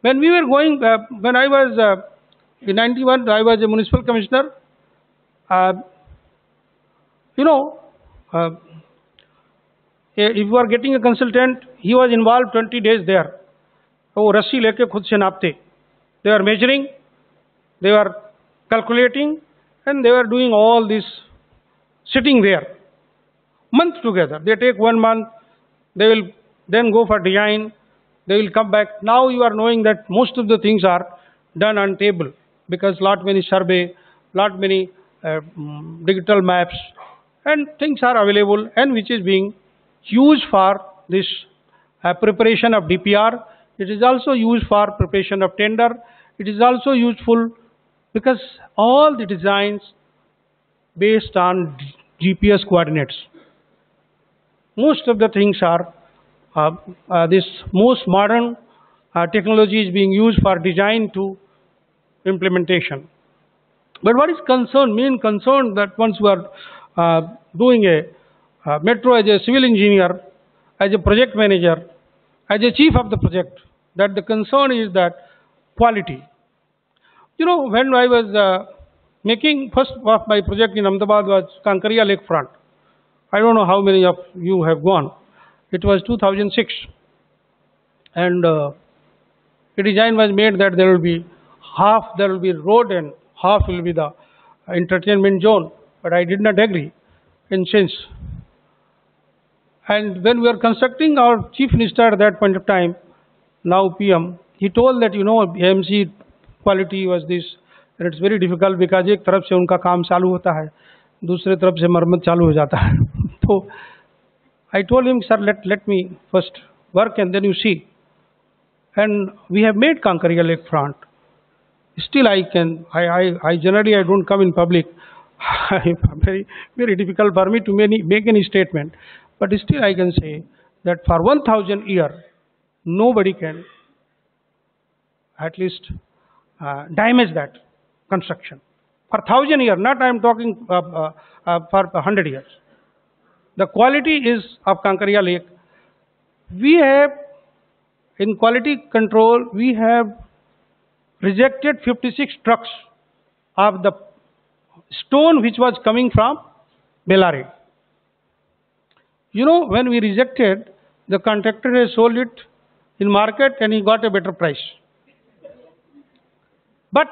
When we were going, uh, when I was uh, in 91, I was a municipal commissioner. Uh, you know, uh, if you are getting a consultant, he was involved 20 days there. वो रस्सी लेके खुद से नापते they are measuring they are calculating and they were doing all this sitting there month together. They take one month they will then go for design they will come back. Now you are knowing that most of the things are done on table because lot many survey lot many uh, mm, digital maps and things are available and which is being used for this uh, preparation of DPR it is also used for preparation of tender. It is also useful because all the designs based on GPS coordinates. Most of the things are uh, uh, this most modern uh, technology is being used for design to implementation. But what is concern, main concern that once we are uh, doing a uh, metro as a civil engineer, as a project manager, as a chief of the project, that the concern is that quality. You know, when I was uh, making first of my project in Ahmedabad was Kankaria Lakefront. I don't know how many of you have gone. It was 2006 and uh, a design was made that there will be half there will be road and half will be the entertainment zone but I did not agree in sense and when we were constructing our chief minister at that point of time now PM, he told that you know AMC quality was this and it's very difficult because एक तरफ़ से उनका काम चालू होता है, दूसरे तरफ़ से मरम्मत चालू हो जाता है। [laughs] तो I told him sir let let me first work and then you see and we have made Kankaria lake front still I can I I I generally I don't come in public very very difficult for me to many make any statement but still I can say that for one thousand year nobody can at least damage that construction. For thousand years, not I am talking uh, uh, uh, for hundred years. The quality is of Kankaria Lake. We have, in quality control, we have rejected 56 trucks of the stone which was coming from Bellary. You know, when we rejected, the contractor has sold it in market and he got a better price. But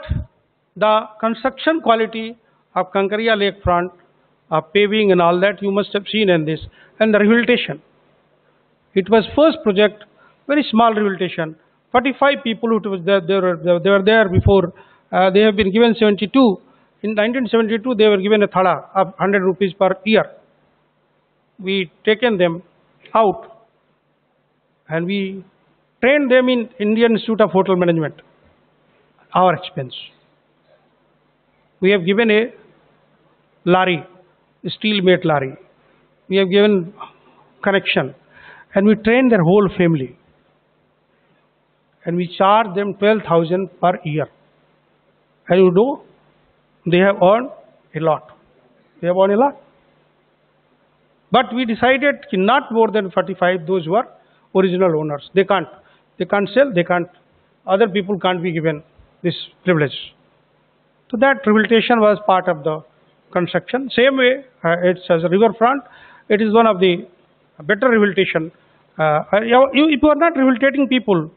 the construction quality of Kankaria lakefront, of paving and all that, you must have seen in this, and the rehabilitation. It was first project, very small rehabilitation. 45 people who was there, they were, they were there before. Uh, they have been given 72. In 1972, they were given a thala of 100 rupees per year. We taken them out and we trained them in Indian Institute of Hotel Management, our expense. We have given a lorry, steel made lorry. We have given connection and we train their whole family. And we charge them 12,000 per year. And you know, they have earned a lot. They have earned a lot. But we decided not more than 45 those who are original owners. They can't. They can't sell, they can't, other people can't be given this privilege. So that rehabilitation was part of the construction. Same way, uh, it's as a riverfront, it is one of the better rehabilitation. Uh, if you are not rehabilitating people,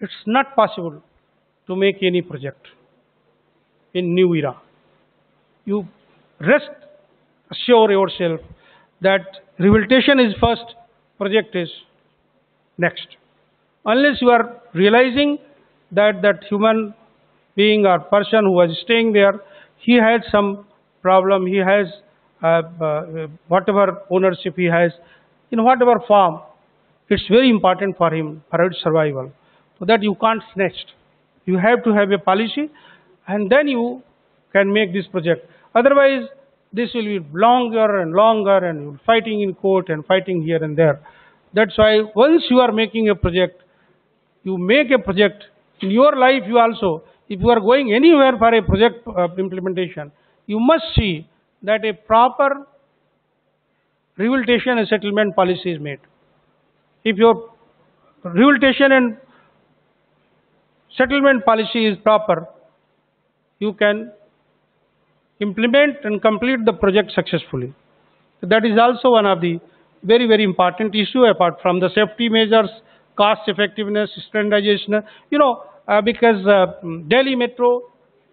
it's not possible to make any project in new era. You rest assure yourself that rehabilitation is first, project is next unless you are realizing that that human being or person who was staying there, he had some problem, he has uh, uh, whatever ownership he has, in whatever form, it's very important for him, for his survival. So that you can't snatch. You have to have a policy and then you can make this project. Otherwise, this will be longer and longer and fighting in court and fighting here and there. That's why once you are making a project, you make a project in your life you also if you are going anywhere for a project uh, implementation you must see that a proper rehabilitation and settlement policy is made. If your rehabilitation and settlement policy is proper, you can implement and complete the project successfully. That is also one of the very, very important issue apart from the safety measures, cost effectiveness, standardization. You know, because uh, Delhi Metro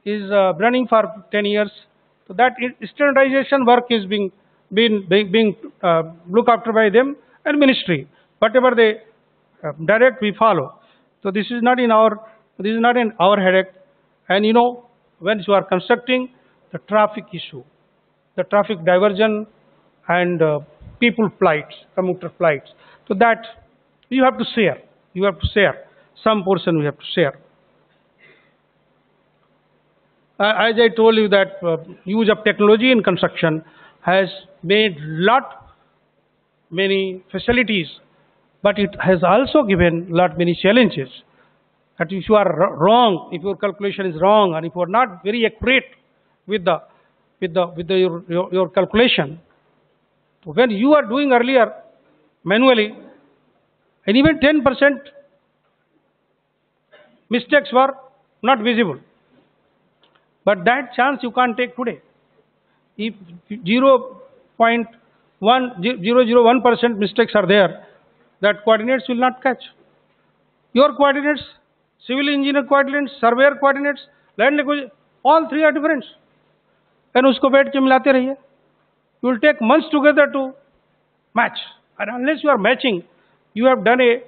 is uh, running for 10 years, so that standardization work is being being being, uh, looked after by them and ministry. Whatever they uh, direct, we follow. So this is not in our this is not in our headache. And you know, when you are constructing the traffic issue, the traffic diversion and uh, people flights, commuter flights. So that you have to share. You have to share. Some portion we have to share. Uh, as I told you that uh, use of technology in construction has made lot many facilities, but it has also given lot many challenges. That if you are wrong, if your calculation is wrong, and if you are not very accurate with the with the with the, your, your your calculation, when you are doing earlier manually, and even 10% mistakes were not visible. But that chance you can't take today. If 0.1, 001% mistakes are there, that coordinates will not catch. Your coordinates, civil engineer coordinates, surveyor coordinates, land acquisition, all three are different. And उसको बैठ के मिलाते रहिए. You will take months together to match. And unless you are matching, you have done a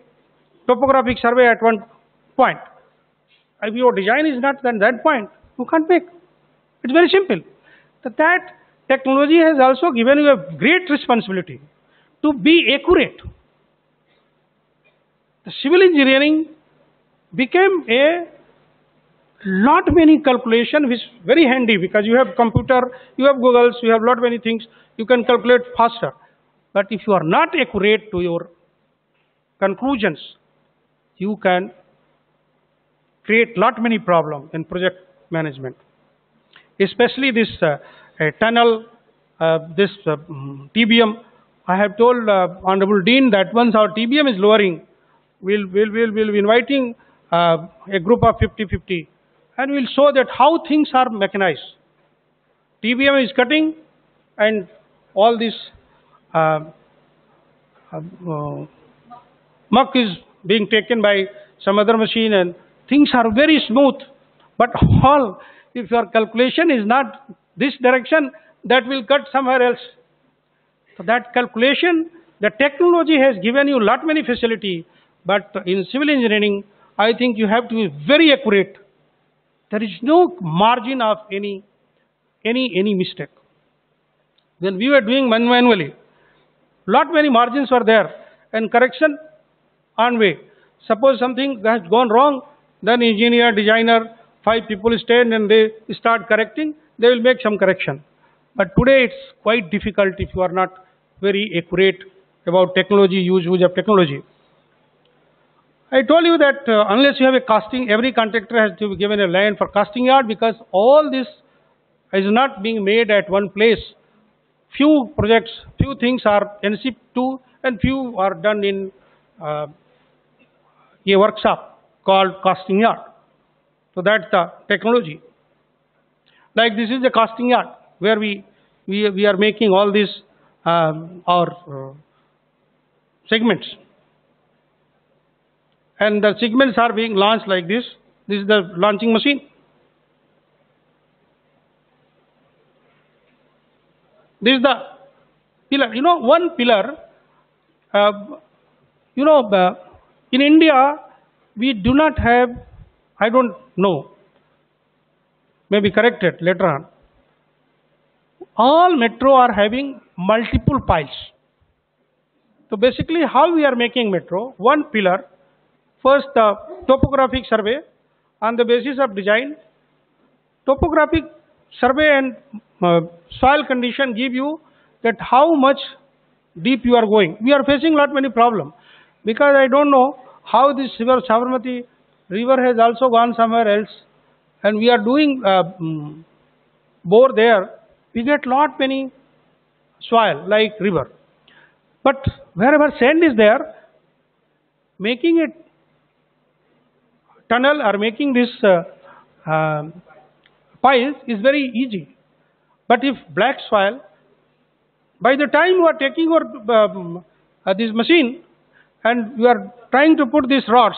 topographic survey at one point. If your design is not at that point, you can't make. It's very simple. That, that technology has also given you a great responsibility to be accurate. The civil engineering became a lot many calculation which is very handy because you have computer, you have Googles, you have lot many things, you can calculate faster. But if you are not accurate to your conclusions, you can create lot many problem in project management. Especially this uh, tunnel, uh, this uh, TBM. I have told uh, Honorable Dean that once our TBM is lowering, we'll, we'll, we'll, we'll be inviting uh, a group of 50-50 and we'll show that how things are mechanized. TBM is cutting and all this uh, muck is being taken by some other machine and things are very smooth. But all, if your calculation is not this direction, that will cut somewhere else. So that calculation, the technology has given you lot many facility, but in civil engineering, I think you have to be very accurate. There is no margin of any, any, any mistake. When we were doing manually, lot many margins were there and correction on way. Suppose something has gone wrong, then engineer, designer, five people stand and they start correcting, they will make some correction. But today it's quite difficult if you are not very accurate about technology, use, use of technology. I told you that uh, unless you have a casting, every contractor has to be given a land for casting yard because all this is not being made at one place. Few projects, few things are in situ and few are done in uh, a workshop called casting yard. So that's the technology. Like this is the casting yard where we, we, we are making all these um, our uh, segments. And the segments are being launched like this. This is the launching machine. This is the pillar. You know, one pillar, uh, you know, uh, in India, we do not have, I don't know, maybe corrected later on. All metro are having multiple piles. So basically how we are making metro, one pillar, first the topographic survey on the basis of design, topographic survey and uh, soil condition give you that how much deep you are going. We are facing lot many problem because I don't know how this river Sabarmati river has also gone somewhere else and we are doing uh, mm, bore there, we get lot many soil like river. But wherever sand is there, making it tunnel or making this uh, uh, piles is very easy. But if black soil, by the time you are taking your um, uh, this machine and you are trying to put these rods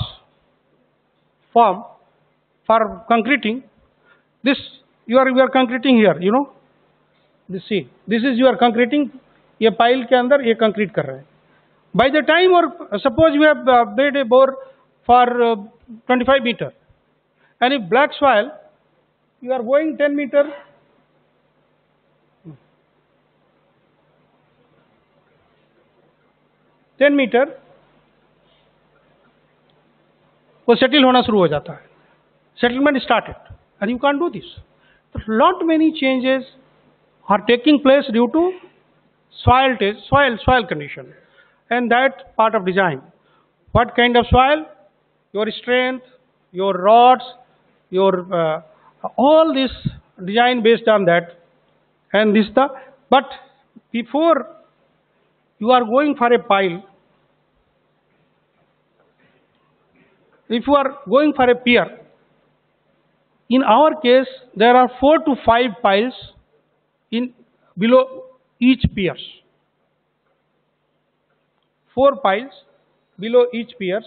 form for concreting, this you are you are concreting here, you know. This see, this is you are concreting. ये pile के अंदर ये concrete कर रहे हैं by the time or suppose you have uh, made a bore for uh, 25 meter and if black soil you are going 10 meter ten metre वो settle होना शुरू हो जाता है। Settlement started and you can do this lot many changes are taking place due to soil soil soil condition and that part of design what kind of soil your strength your rods your all this design based on that and this the but before you are going for a pile if you are going for a pier in our case there are four to five piles in below each piers. Four piles below each piers.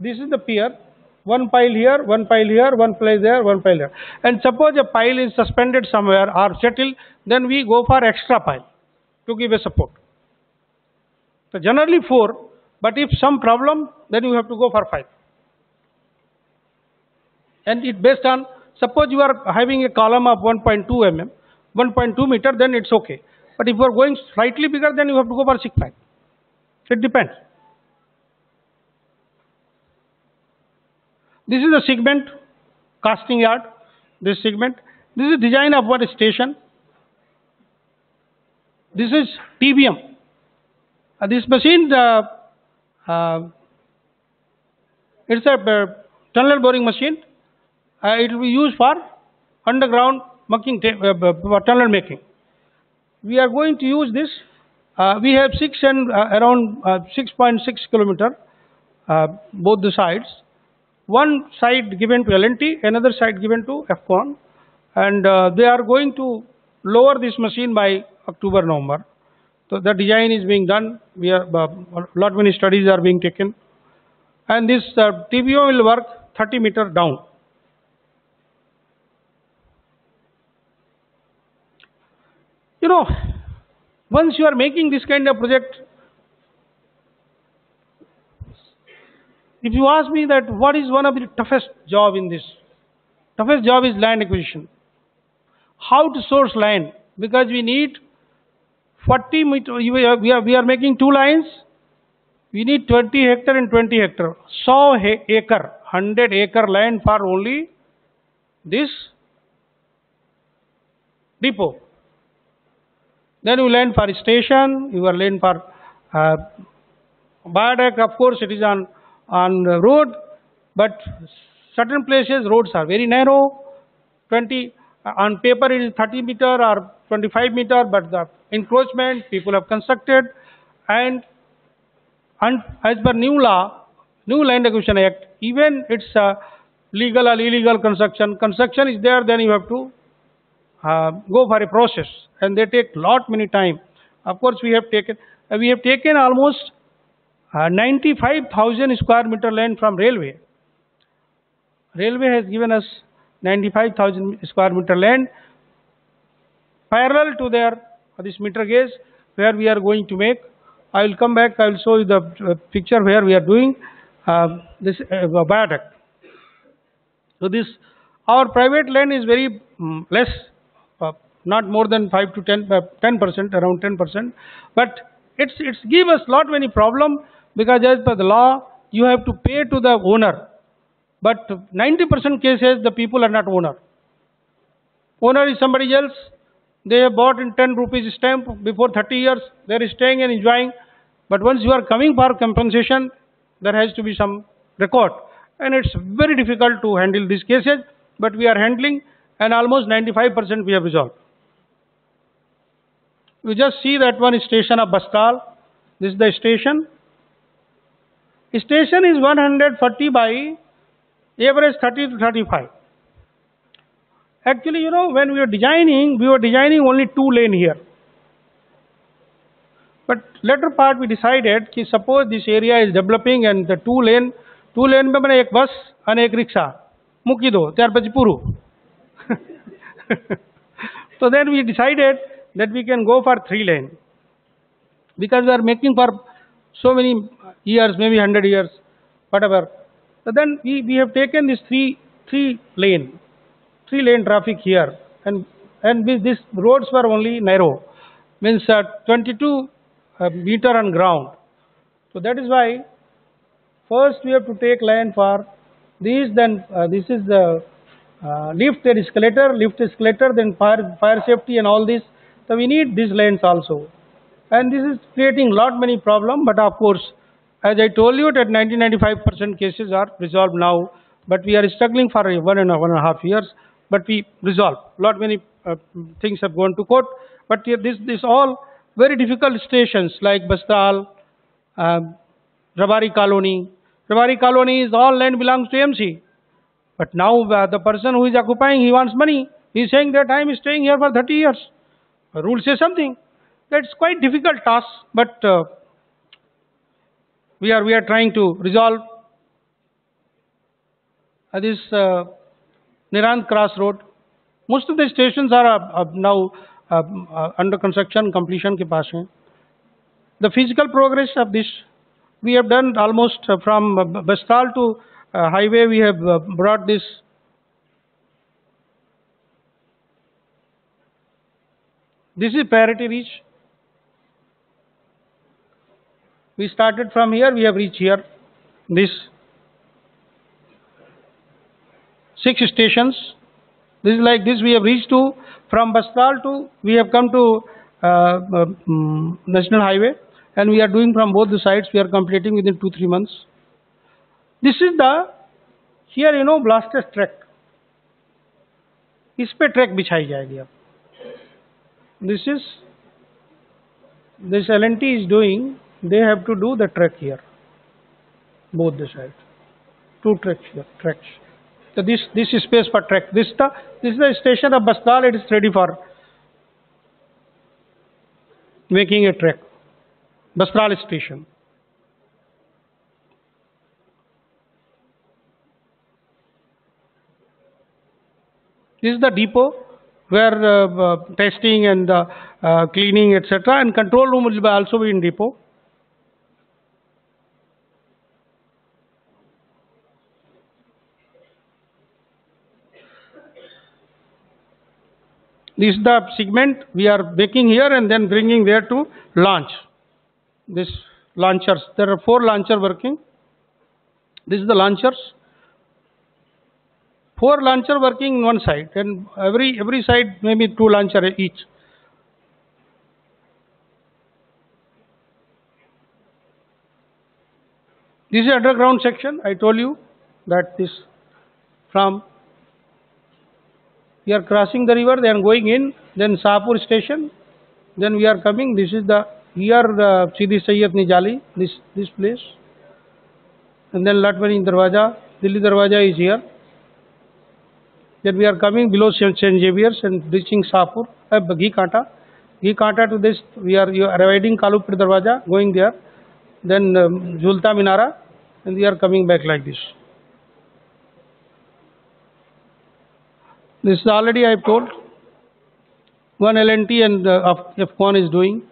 This is the pier. One pile here one pile here one pile there one pile there and suppose a pile is suspended somewhere or settled then we go for extra pile to give a support. So generally four but if some problem then you have to go for five and it based on suppose you are having a column of 1.2 mm 1.2 meter then it's okay. But if you are going slightly bigger then you have to go for 6 5 it depends. This is a segment casting yard this segment. This is design of what station. This is TBM uh, this machine uh, uh, it's a uh, tunnel boring machine it will be used for underground mucking uh, uh, tunnel making. We are going to use this. Uh, we have six and uh, around 6.6 kilometer both the sides. One side given to L&T, another side given to Afcons, and they are going to lower this machine by October, November. So the design is being done. We are a lot many studies are being taken, and this uh, TBM will work 30 meter down. You know, once you are making this kind of project, if you ask me that what is one of the toughest job in this, toughest job is land acquisition. How to source land? Because we need 40 meter, we are, we are, we are making two lines, we need 20 hectare and 20 hectare. 100 acre, 100 acre land for only this depot. Then you land for station, you are land for uh, viaduct, of course it is on, on the road, but certain places roads are very narrow, 20, on paper it is 30 meter or 25 meter, but the encroachment people have constructed. And, and as per new law, new land acquisition act, even it's uh, legal or illegal construction, construction is there, then you have to uh, go for a process and they take lot many time. Of course, we have taken uh, we have taken almost uh, 95,000 square meter land from railway. Railway has given us 95,000 square meter land parallel to their uh, this meter gauge where we are going to make. I will come back. I will show you the uh, picture where we are doing uh, this viaduct. So this our private land is very um, less not more than 5 to 10 uh, 10 percent around 10 percent. But it's it's give us lot many problem because as per the law you have to pay to the owner. But 90 percent cases the people are not owner. Owner is somebody else. They have bought in 10 rupees stamp before 30 years. They are staying and enjoying. But once you are coming for compensation there has to be some record. And it's very difficult to handle these cases but we are handling and almost 95% we have resolved. You just see that one station of Bastal. This is the station. Station is 140 by average 30 to 35. Actually, you know, when we were designing, we were designing only two lane here. But later part we decided ki suppose this area is developing and the two lane, two lane mein मैंने ek bus and ek rickshaw muki do त्यार pachi puru so then we decided that we can go for three lane. Because we are making for so many years maybe 100 years whatever. So then we, we have taken this three three lane three lane traffic here. And and these roads were only narrow. Means uh, 22 uh, meter on ground. So that is why first we have to take land for these then uh, this is the uh, lift and escalator lift escalator then fire fire safety and all this so we need these lanes also. And this is creating lot many problem but of course as I told you that 90-95% cases are resolved now but we are struggling for one and a one and a half years but we resolve. Lot many uh, things have gone to court but here this this all very difficult stations like Vastral uh, Rabari colony. Rabari colony is all land belongs to MC but now uh, the person who is occupying he wants money. He is saying that I am staying here for 30 years rule says something. That's quite difficult task, but uh, we are we are trying to resolve uh, this uh, Nirant crossroad. Most of the stations are uh, uh now uh, uh, under construction completion ke paas hain. The physical progress of this, we have done almost from Vastral to highway, we have brought this This is priority reach. We started from here, we have reached here. This six stations. This is like this. We have reached to from Vastral to we have come to uh, uh mm, National Highway, and we are doing from both the sides. We are completing within two three months. This is the here you know blast track. इस पे track बिछाई जाएगी अब this is this L&T is doing they have to do the track here. Both the sides. Two tracks here tracks. So this this is space for track. This the this is the station of Vastral it is ready for making a track. Vastral station. This is the depot where uh, uh, testing and uh, cleaning etc and control room will also be in depot. This is the segment we are making here and then bringing there to launch. This launchers there are four launcher working. This is the launchers four launcher working in one side and every every side maybe two launcher each this is underground section i told you that this from we are crossing the river then going in then Sapur station then we are coming this is the here uh, Sidi Sayyid Nijali this this place and then Latwani Darwaja Delhi Darwaja is here then we are coming below St. Xavier's and reaching Sapur uh, Ghee Kanta Ghee Kanta to this we are, you are avoiding Kalupur Darwaja going there then um, Julta Minara and we are coming back like this This is already I have told. One LNT and uh, F1 is doing.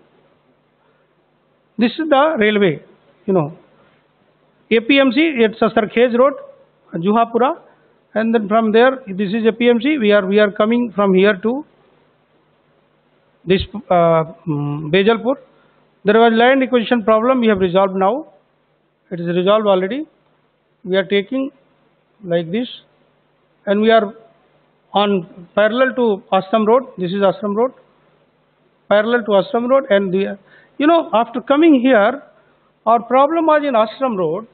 This is the railway, you know. APMC, it's a Sarkhez Road, Juhapura, and then from there, this is APMC. We are we are coming from here to this uh, um, Vejalpur. There was land acquisition problem. We have resolved now. It is resolved already. We are taking like this, and we are on parallel to Ashram Road. This is Ashram Road. Parallel to Ashram Road, and the, you know, after coming here, our problem was in Ashram Road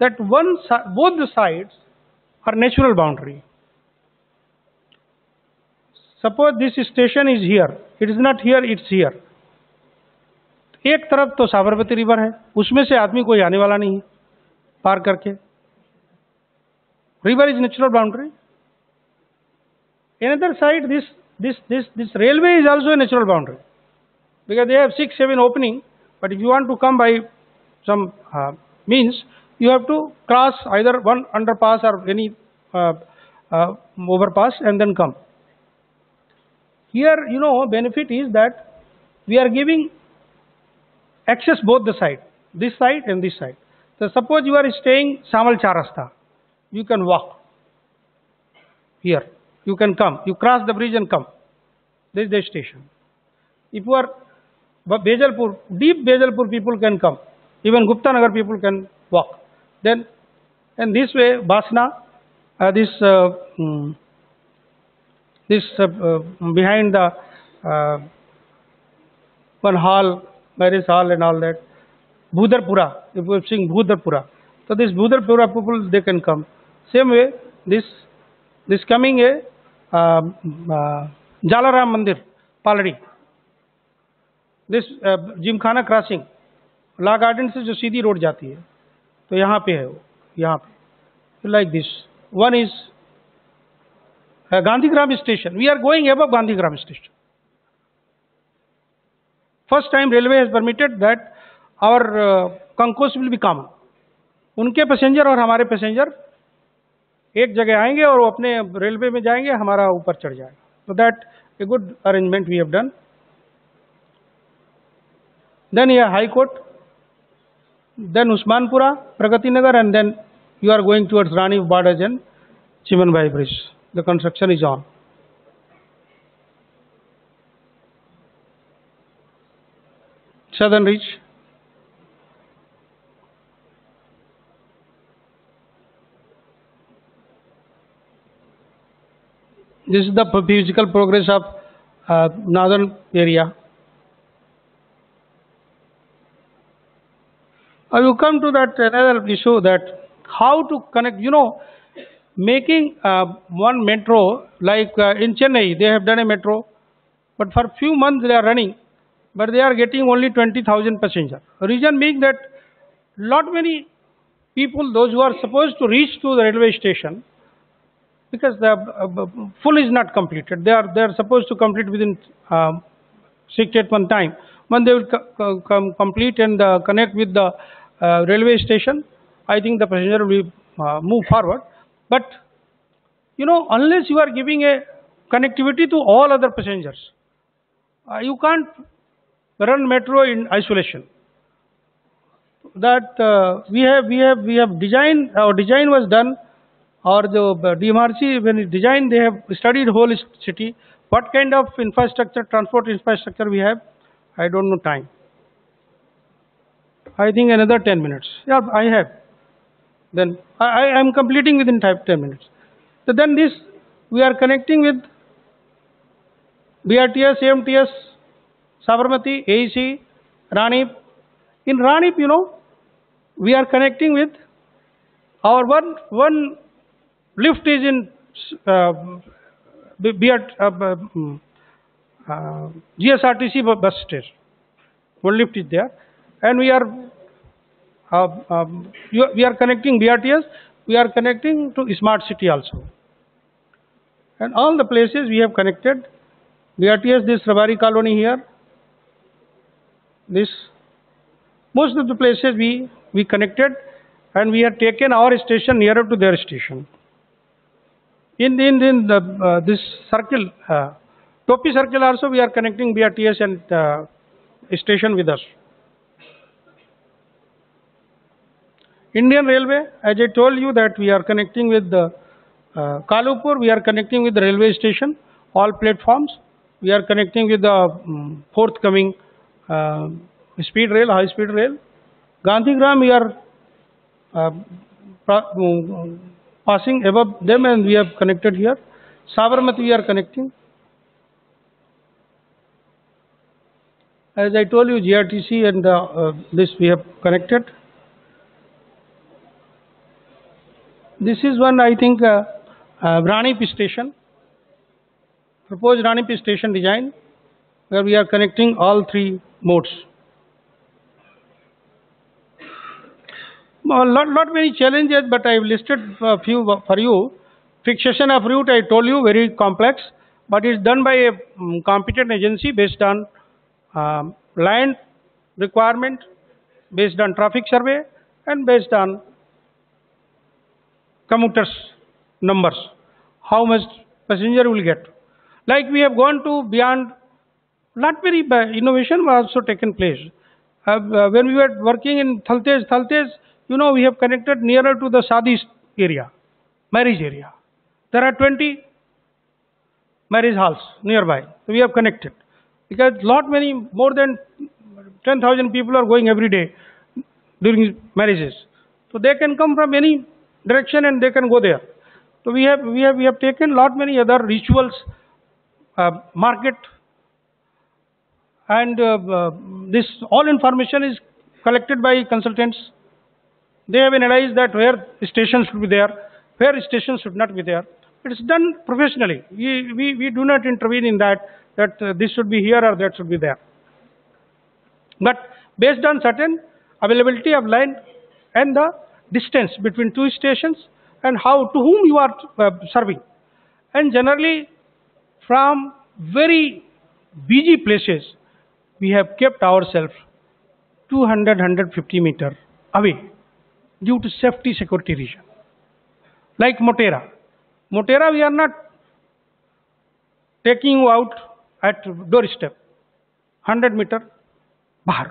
that one both the sides or natural boundary. Suppose this station is here. It is not here. It's here. एक तरफ़ तो Sabarmati river है, उसमें से आदमी कोई आने वाला नहीं है, पार करके river is natural boundary another side this this this this railway is also a natural boundary because they have six seven opening but if you want to come by some means you have to cross either one underpass or any uh, uh, overpass and then come here you know benefit is that we are giving access both the side this side and this side so suppose you are staying Shyamal charasta you can walk here you can come you cross the bridge and come this is the station if you are Vejalpur, deep Vejalpur people can come. Even Gupta Nagar people can walk. Then, and this way, Basna, uh, this, uh, mm, this uh, uh, behind the uh, one hall, marriage hall and all that, Bhudarpura, if are seeing Bhudarpura. So this Bhudarpura people, they can come. Same way, this, this coming a uh, uh, Jalaram Mandir, Paladi. This gymkhana crossing Law Garden से जो सीधी road जाती है तो यहाँ पे है वो यहाँ पे। Like this one is Gandhigram station we are going above Gandhigram station first time railway has permitted that our concourse will be common उनके पैसेंजर और हमारे पैसेंजर एक जगह आएँगे और वो अपने रेलवे में जाएँगे हमारा ऊपर चढ़ जाएगा। तो that a good arrangement we have done then here High Court, then Usmanpura Pragati Nagar and then you are going towards Rani borders and Chimanbhai bridge the construction is on southern ridge this is the physical progress of uh, northern I will come to that another issue that how to connect, you know, making uh, one metro like uh, in Chennai, they have done a metro, but for a few months they are running, but they are getting only 20,000 passengers. Reason being that lot many people, those who are supposed to reach to the railway station, because the uh, full is not completed, they are they are supposed to complete within um, six eight month time. When they will co- complete and uh, connect with the uh, railway station, I think the passenger will uh, move forward. But you know, unless you are giving a connectivity to all other passengers, uh, you can't run metro in isolation. That uh, we have we have we have design our design was done, or the uh, DMRC when it designed they have studied whole city. What kind of infrastructure, transport infrastructure we have, I don't know time. I think another 10 minutes. Yeah, I have. Then I, am completing within type 10 minutes. So then this, we are connecting with BRTS, AMTS, Sabarmati, AEC, Ranip. In Ranip, you know, we are connecting with our one, one lift is in uh, BRT, uh, mm, uh, GSRTC bu- bus station. One lift is there. And we are uh, um, we are connecting BRTS, we are connecting to smart city also. And all the places we have connected, BRTS, this Rabari colony here, this, most of the places we, we connected and we have taken our station nearer to their station. In, in, in the, uh, this circle, uh, Topi circle also we are connecting BRTS and uh, station with us. Indian Railway, as I told you that we are connecting with the uh, Kalupur, we are connecting with the railway station, all platforms. We are connecting with the um, forthcoming uh, speed rail, high speed rail. Gandhigram, we are uh, um, passing above them and we have connected here. Sabarmati, we are connecting. As I told you, GRTC and uh, uh, this we have connected. This is one, I think, uh, uh, Ranip station. proposed Ranipi station design where we are connecting all three modes. Well, not, not many challenges, but I have listed a few for you. Fixation of route, I told you, very complex, but it's done by a mm, competent agency based on um, land requirement, based on traffic survey, and based on commuters numbers, how much passenger will get. Like we have gone to beyond, not very innovation was also taken place. Uh, uh, when we were working in Thaltej, Thaltej, you know, we have connected nearer to the Sadis area, marriage area. There are 20 marriage halls nearby. So we have connected. Because lot many, more than 10,000 people are going every day during marriages. So they can come from any direction and they can go there. So we have, we have, we have taken lot many other rituals, uh, market, and uh, uh, this all information is collected by consultants. They have analyzed that where stations should be there, where stations should not be there. It is done professionally. We, we, we do not intervene in that, that uh, this should be here or that should be there. But based on certain availability of line and the distance between two stations and how to whom you are uh, serving. And generally from very busy places, we have kept ourselves 200 150 meter away due to safety security reason. Like Motera. Motera we are not taking you out at doorstep. 100 meter बाहर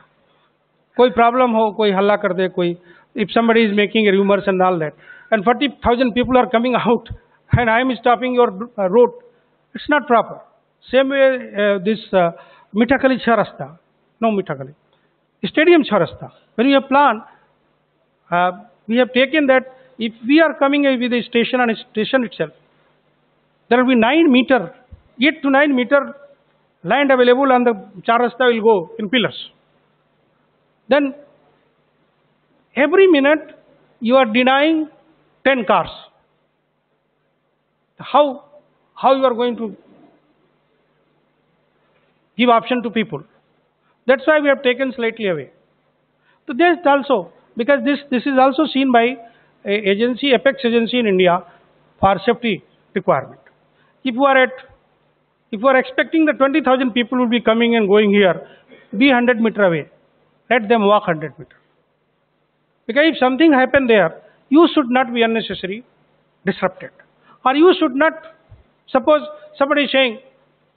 कोई problem हो कोई हल्ला कर दे कोई if somebody is making rumors and all that. And 40000 people are coming [laughs] out and i am stopping your uh, road. It's not proper. Same way uh, this uh, mithakali charasta. No Mitakali. stadium charasta. When we have planned uh, we have taken that if we are coming with a station and a station itself there will be 9 meter 8 to 9 meter land available and the charasta will go in pillars. Then every minute you are denying 10 cars. How, how you are going to give option to people? That's why we have taken slightly away. So this also, because this, this is also seen by agency, Apex agency in India for safety requirement. If you are at, if you are expecting that 20,000 people will be coming and going here, be 100 meter away. Let them walk 100 meter. Because if something happened there, you should not be unnecessary disrupted. Or you should not, suppose somebody is saying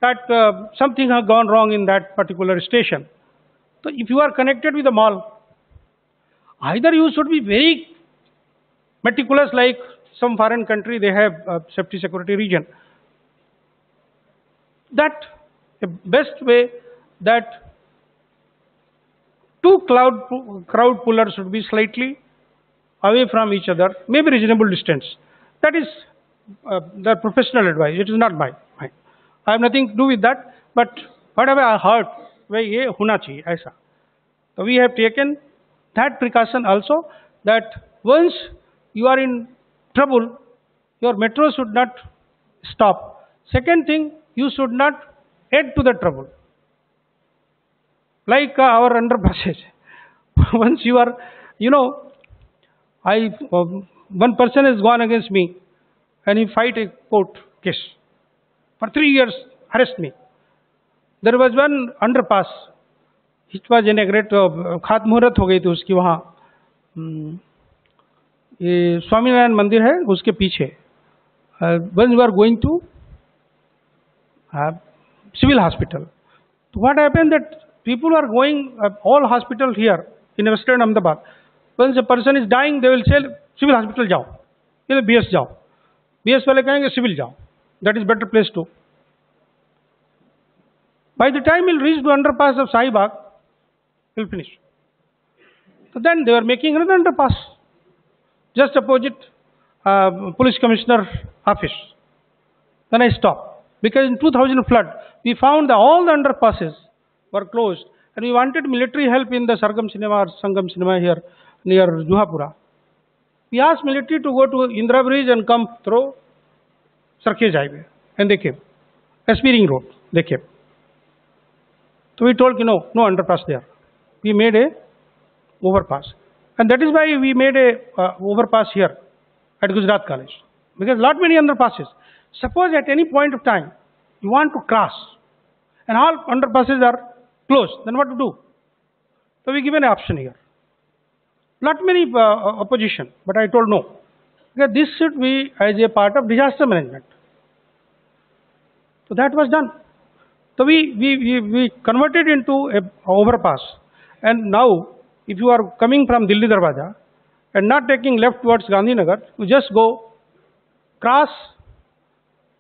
that uh, something has gone wrong in that particular station. So if you are connected with the mall, either you should be very meticulous like some foreign country, they have uh, safety security region. That the best way that two cloud, crowd pullers should be slightly away from each other, maybe reasonable distance. That is uh, the professional advice. It is not my mine. I have nothing to do with that. But whatever I heard, वह ये होना चाहिए ऐसा. So we have taken that precaution also that once you are in trouble, your metro should not stop. Second thing, you should not add to the trouble Like uh, our underpasses. Once you are, you know, I um, one person has gone against me, and he fight a court case for three years. Arrest me. There was one underpass. It was inaugurated. Uh, खात मुहूर्त हो गई थी उसकी वहाँ हम्म, ये स्वामीनारायण मंदिर है उसके पीछे when you are going to civil hospital. So what happened that People are going, uh, all hospital here in Western Ahmedabad. Once a person is dying, they will say, civil hospital jao. You know, VS jao. VS wale kahenge civil jao. That is better place too. By the time he'll reach the underpass of Shahibaug, he'll finish. So then they were making another underpass, just opposite uh, police commissioner office. Then I stopped because in 2000 flood we found that all the underpasses were closed and we wanted military help in the Sargam cinema or Sangam cinema here near Juhapura. We asked military to go to Indra Bridge and come through Sarkhej highway and they came. SP Ring Road, they kept. So we told, you know, no underpass there. We made a overpass. And that is why we made a uh, overpass here at Gujarat College. Because lot many underpasses. Suppose at any point of time, you want to cross and all underpasses are closed, then what to do? So we give an option here. Not many uh, opposition, but I told no. Because this should be as a part of disaster management. So that was done. So we, we, we, we converted into a overpass. And now, if you are coming from Delhi Darwaja and not taking left towards Gandhinagar, you just go cross,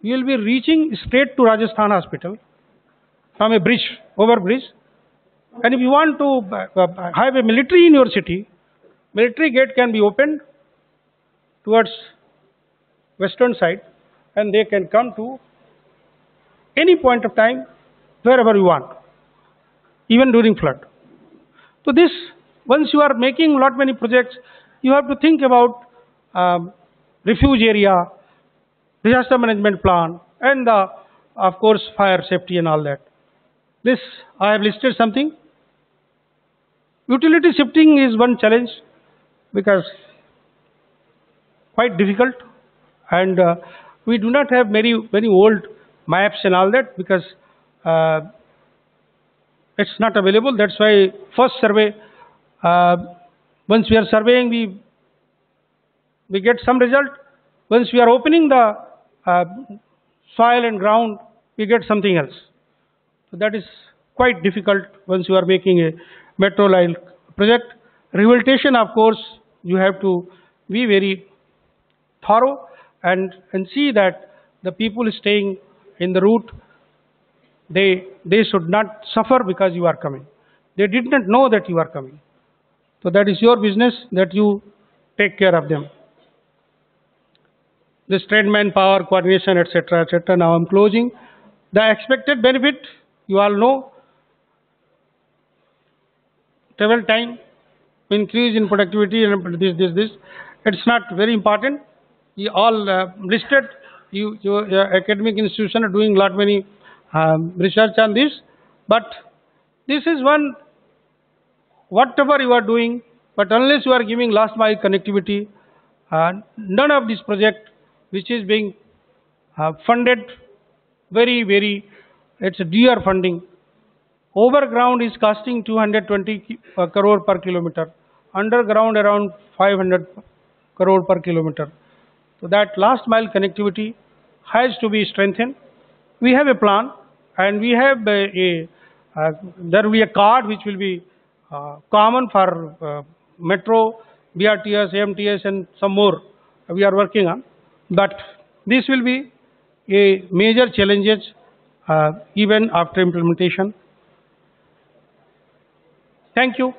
you will be reaching straight to Rajasthan Hospital from a bridge, over bridge. And if you want to uh, uh, have a military in your city, military gate can be opened towards western side and they can come to any point of time wherever you want, even during flood. So this, once you are making lot many projects, you have to think about um, refuge area, disaster management plan, and uh, of course fire safety and all that. This I have listed something. Utility shifting is one challenge because quite difficult and uh, we do not have many many old maps and all that because uh, it's not available. That's why first survey, uh, once we are surveying, we we get some result. Once we are opening the uh, soil and ground, we get something else. So that is quite difficult once you are making a metro line project. Rehabilitation, of course, you have to be very thorough and, and see that the people staying in the route, they, they should not suffer because you are coming. They did not know that you are coming. So that is your business that you take care of them. This trade manpower, coordination, etc., etc. Now I'm closing. The expected benefit, you all know, travel time, increase in productivity, and this, this, this. It's not very important. You all uh, listed. You, your uh, academic institution are doing lot many um, research on this, but this is one. Whatever you are doing, but unless you are giving last mile connectivity, uh, none of this project, which is being uh, funded very, very, it's dear funding. Overground is costing 220 uh, crore per kilometer. Underground around 500 crore per kilometer. So that last mile connectivity has to be strengthened. We have a plan and we have a, a uh, there will be a card which will be uh, common for uh, metro, BRTS, AMTS and some more we are working on. But this will be a major challenges Uh, even after implementation. Thank you.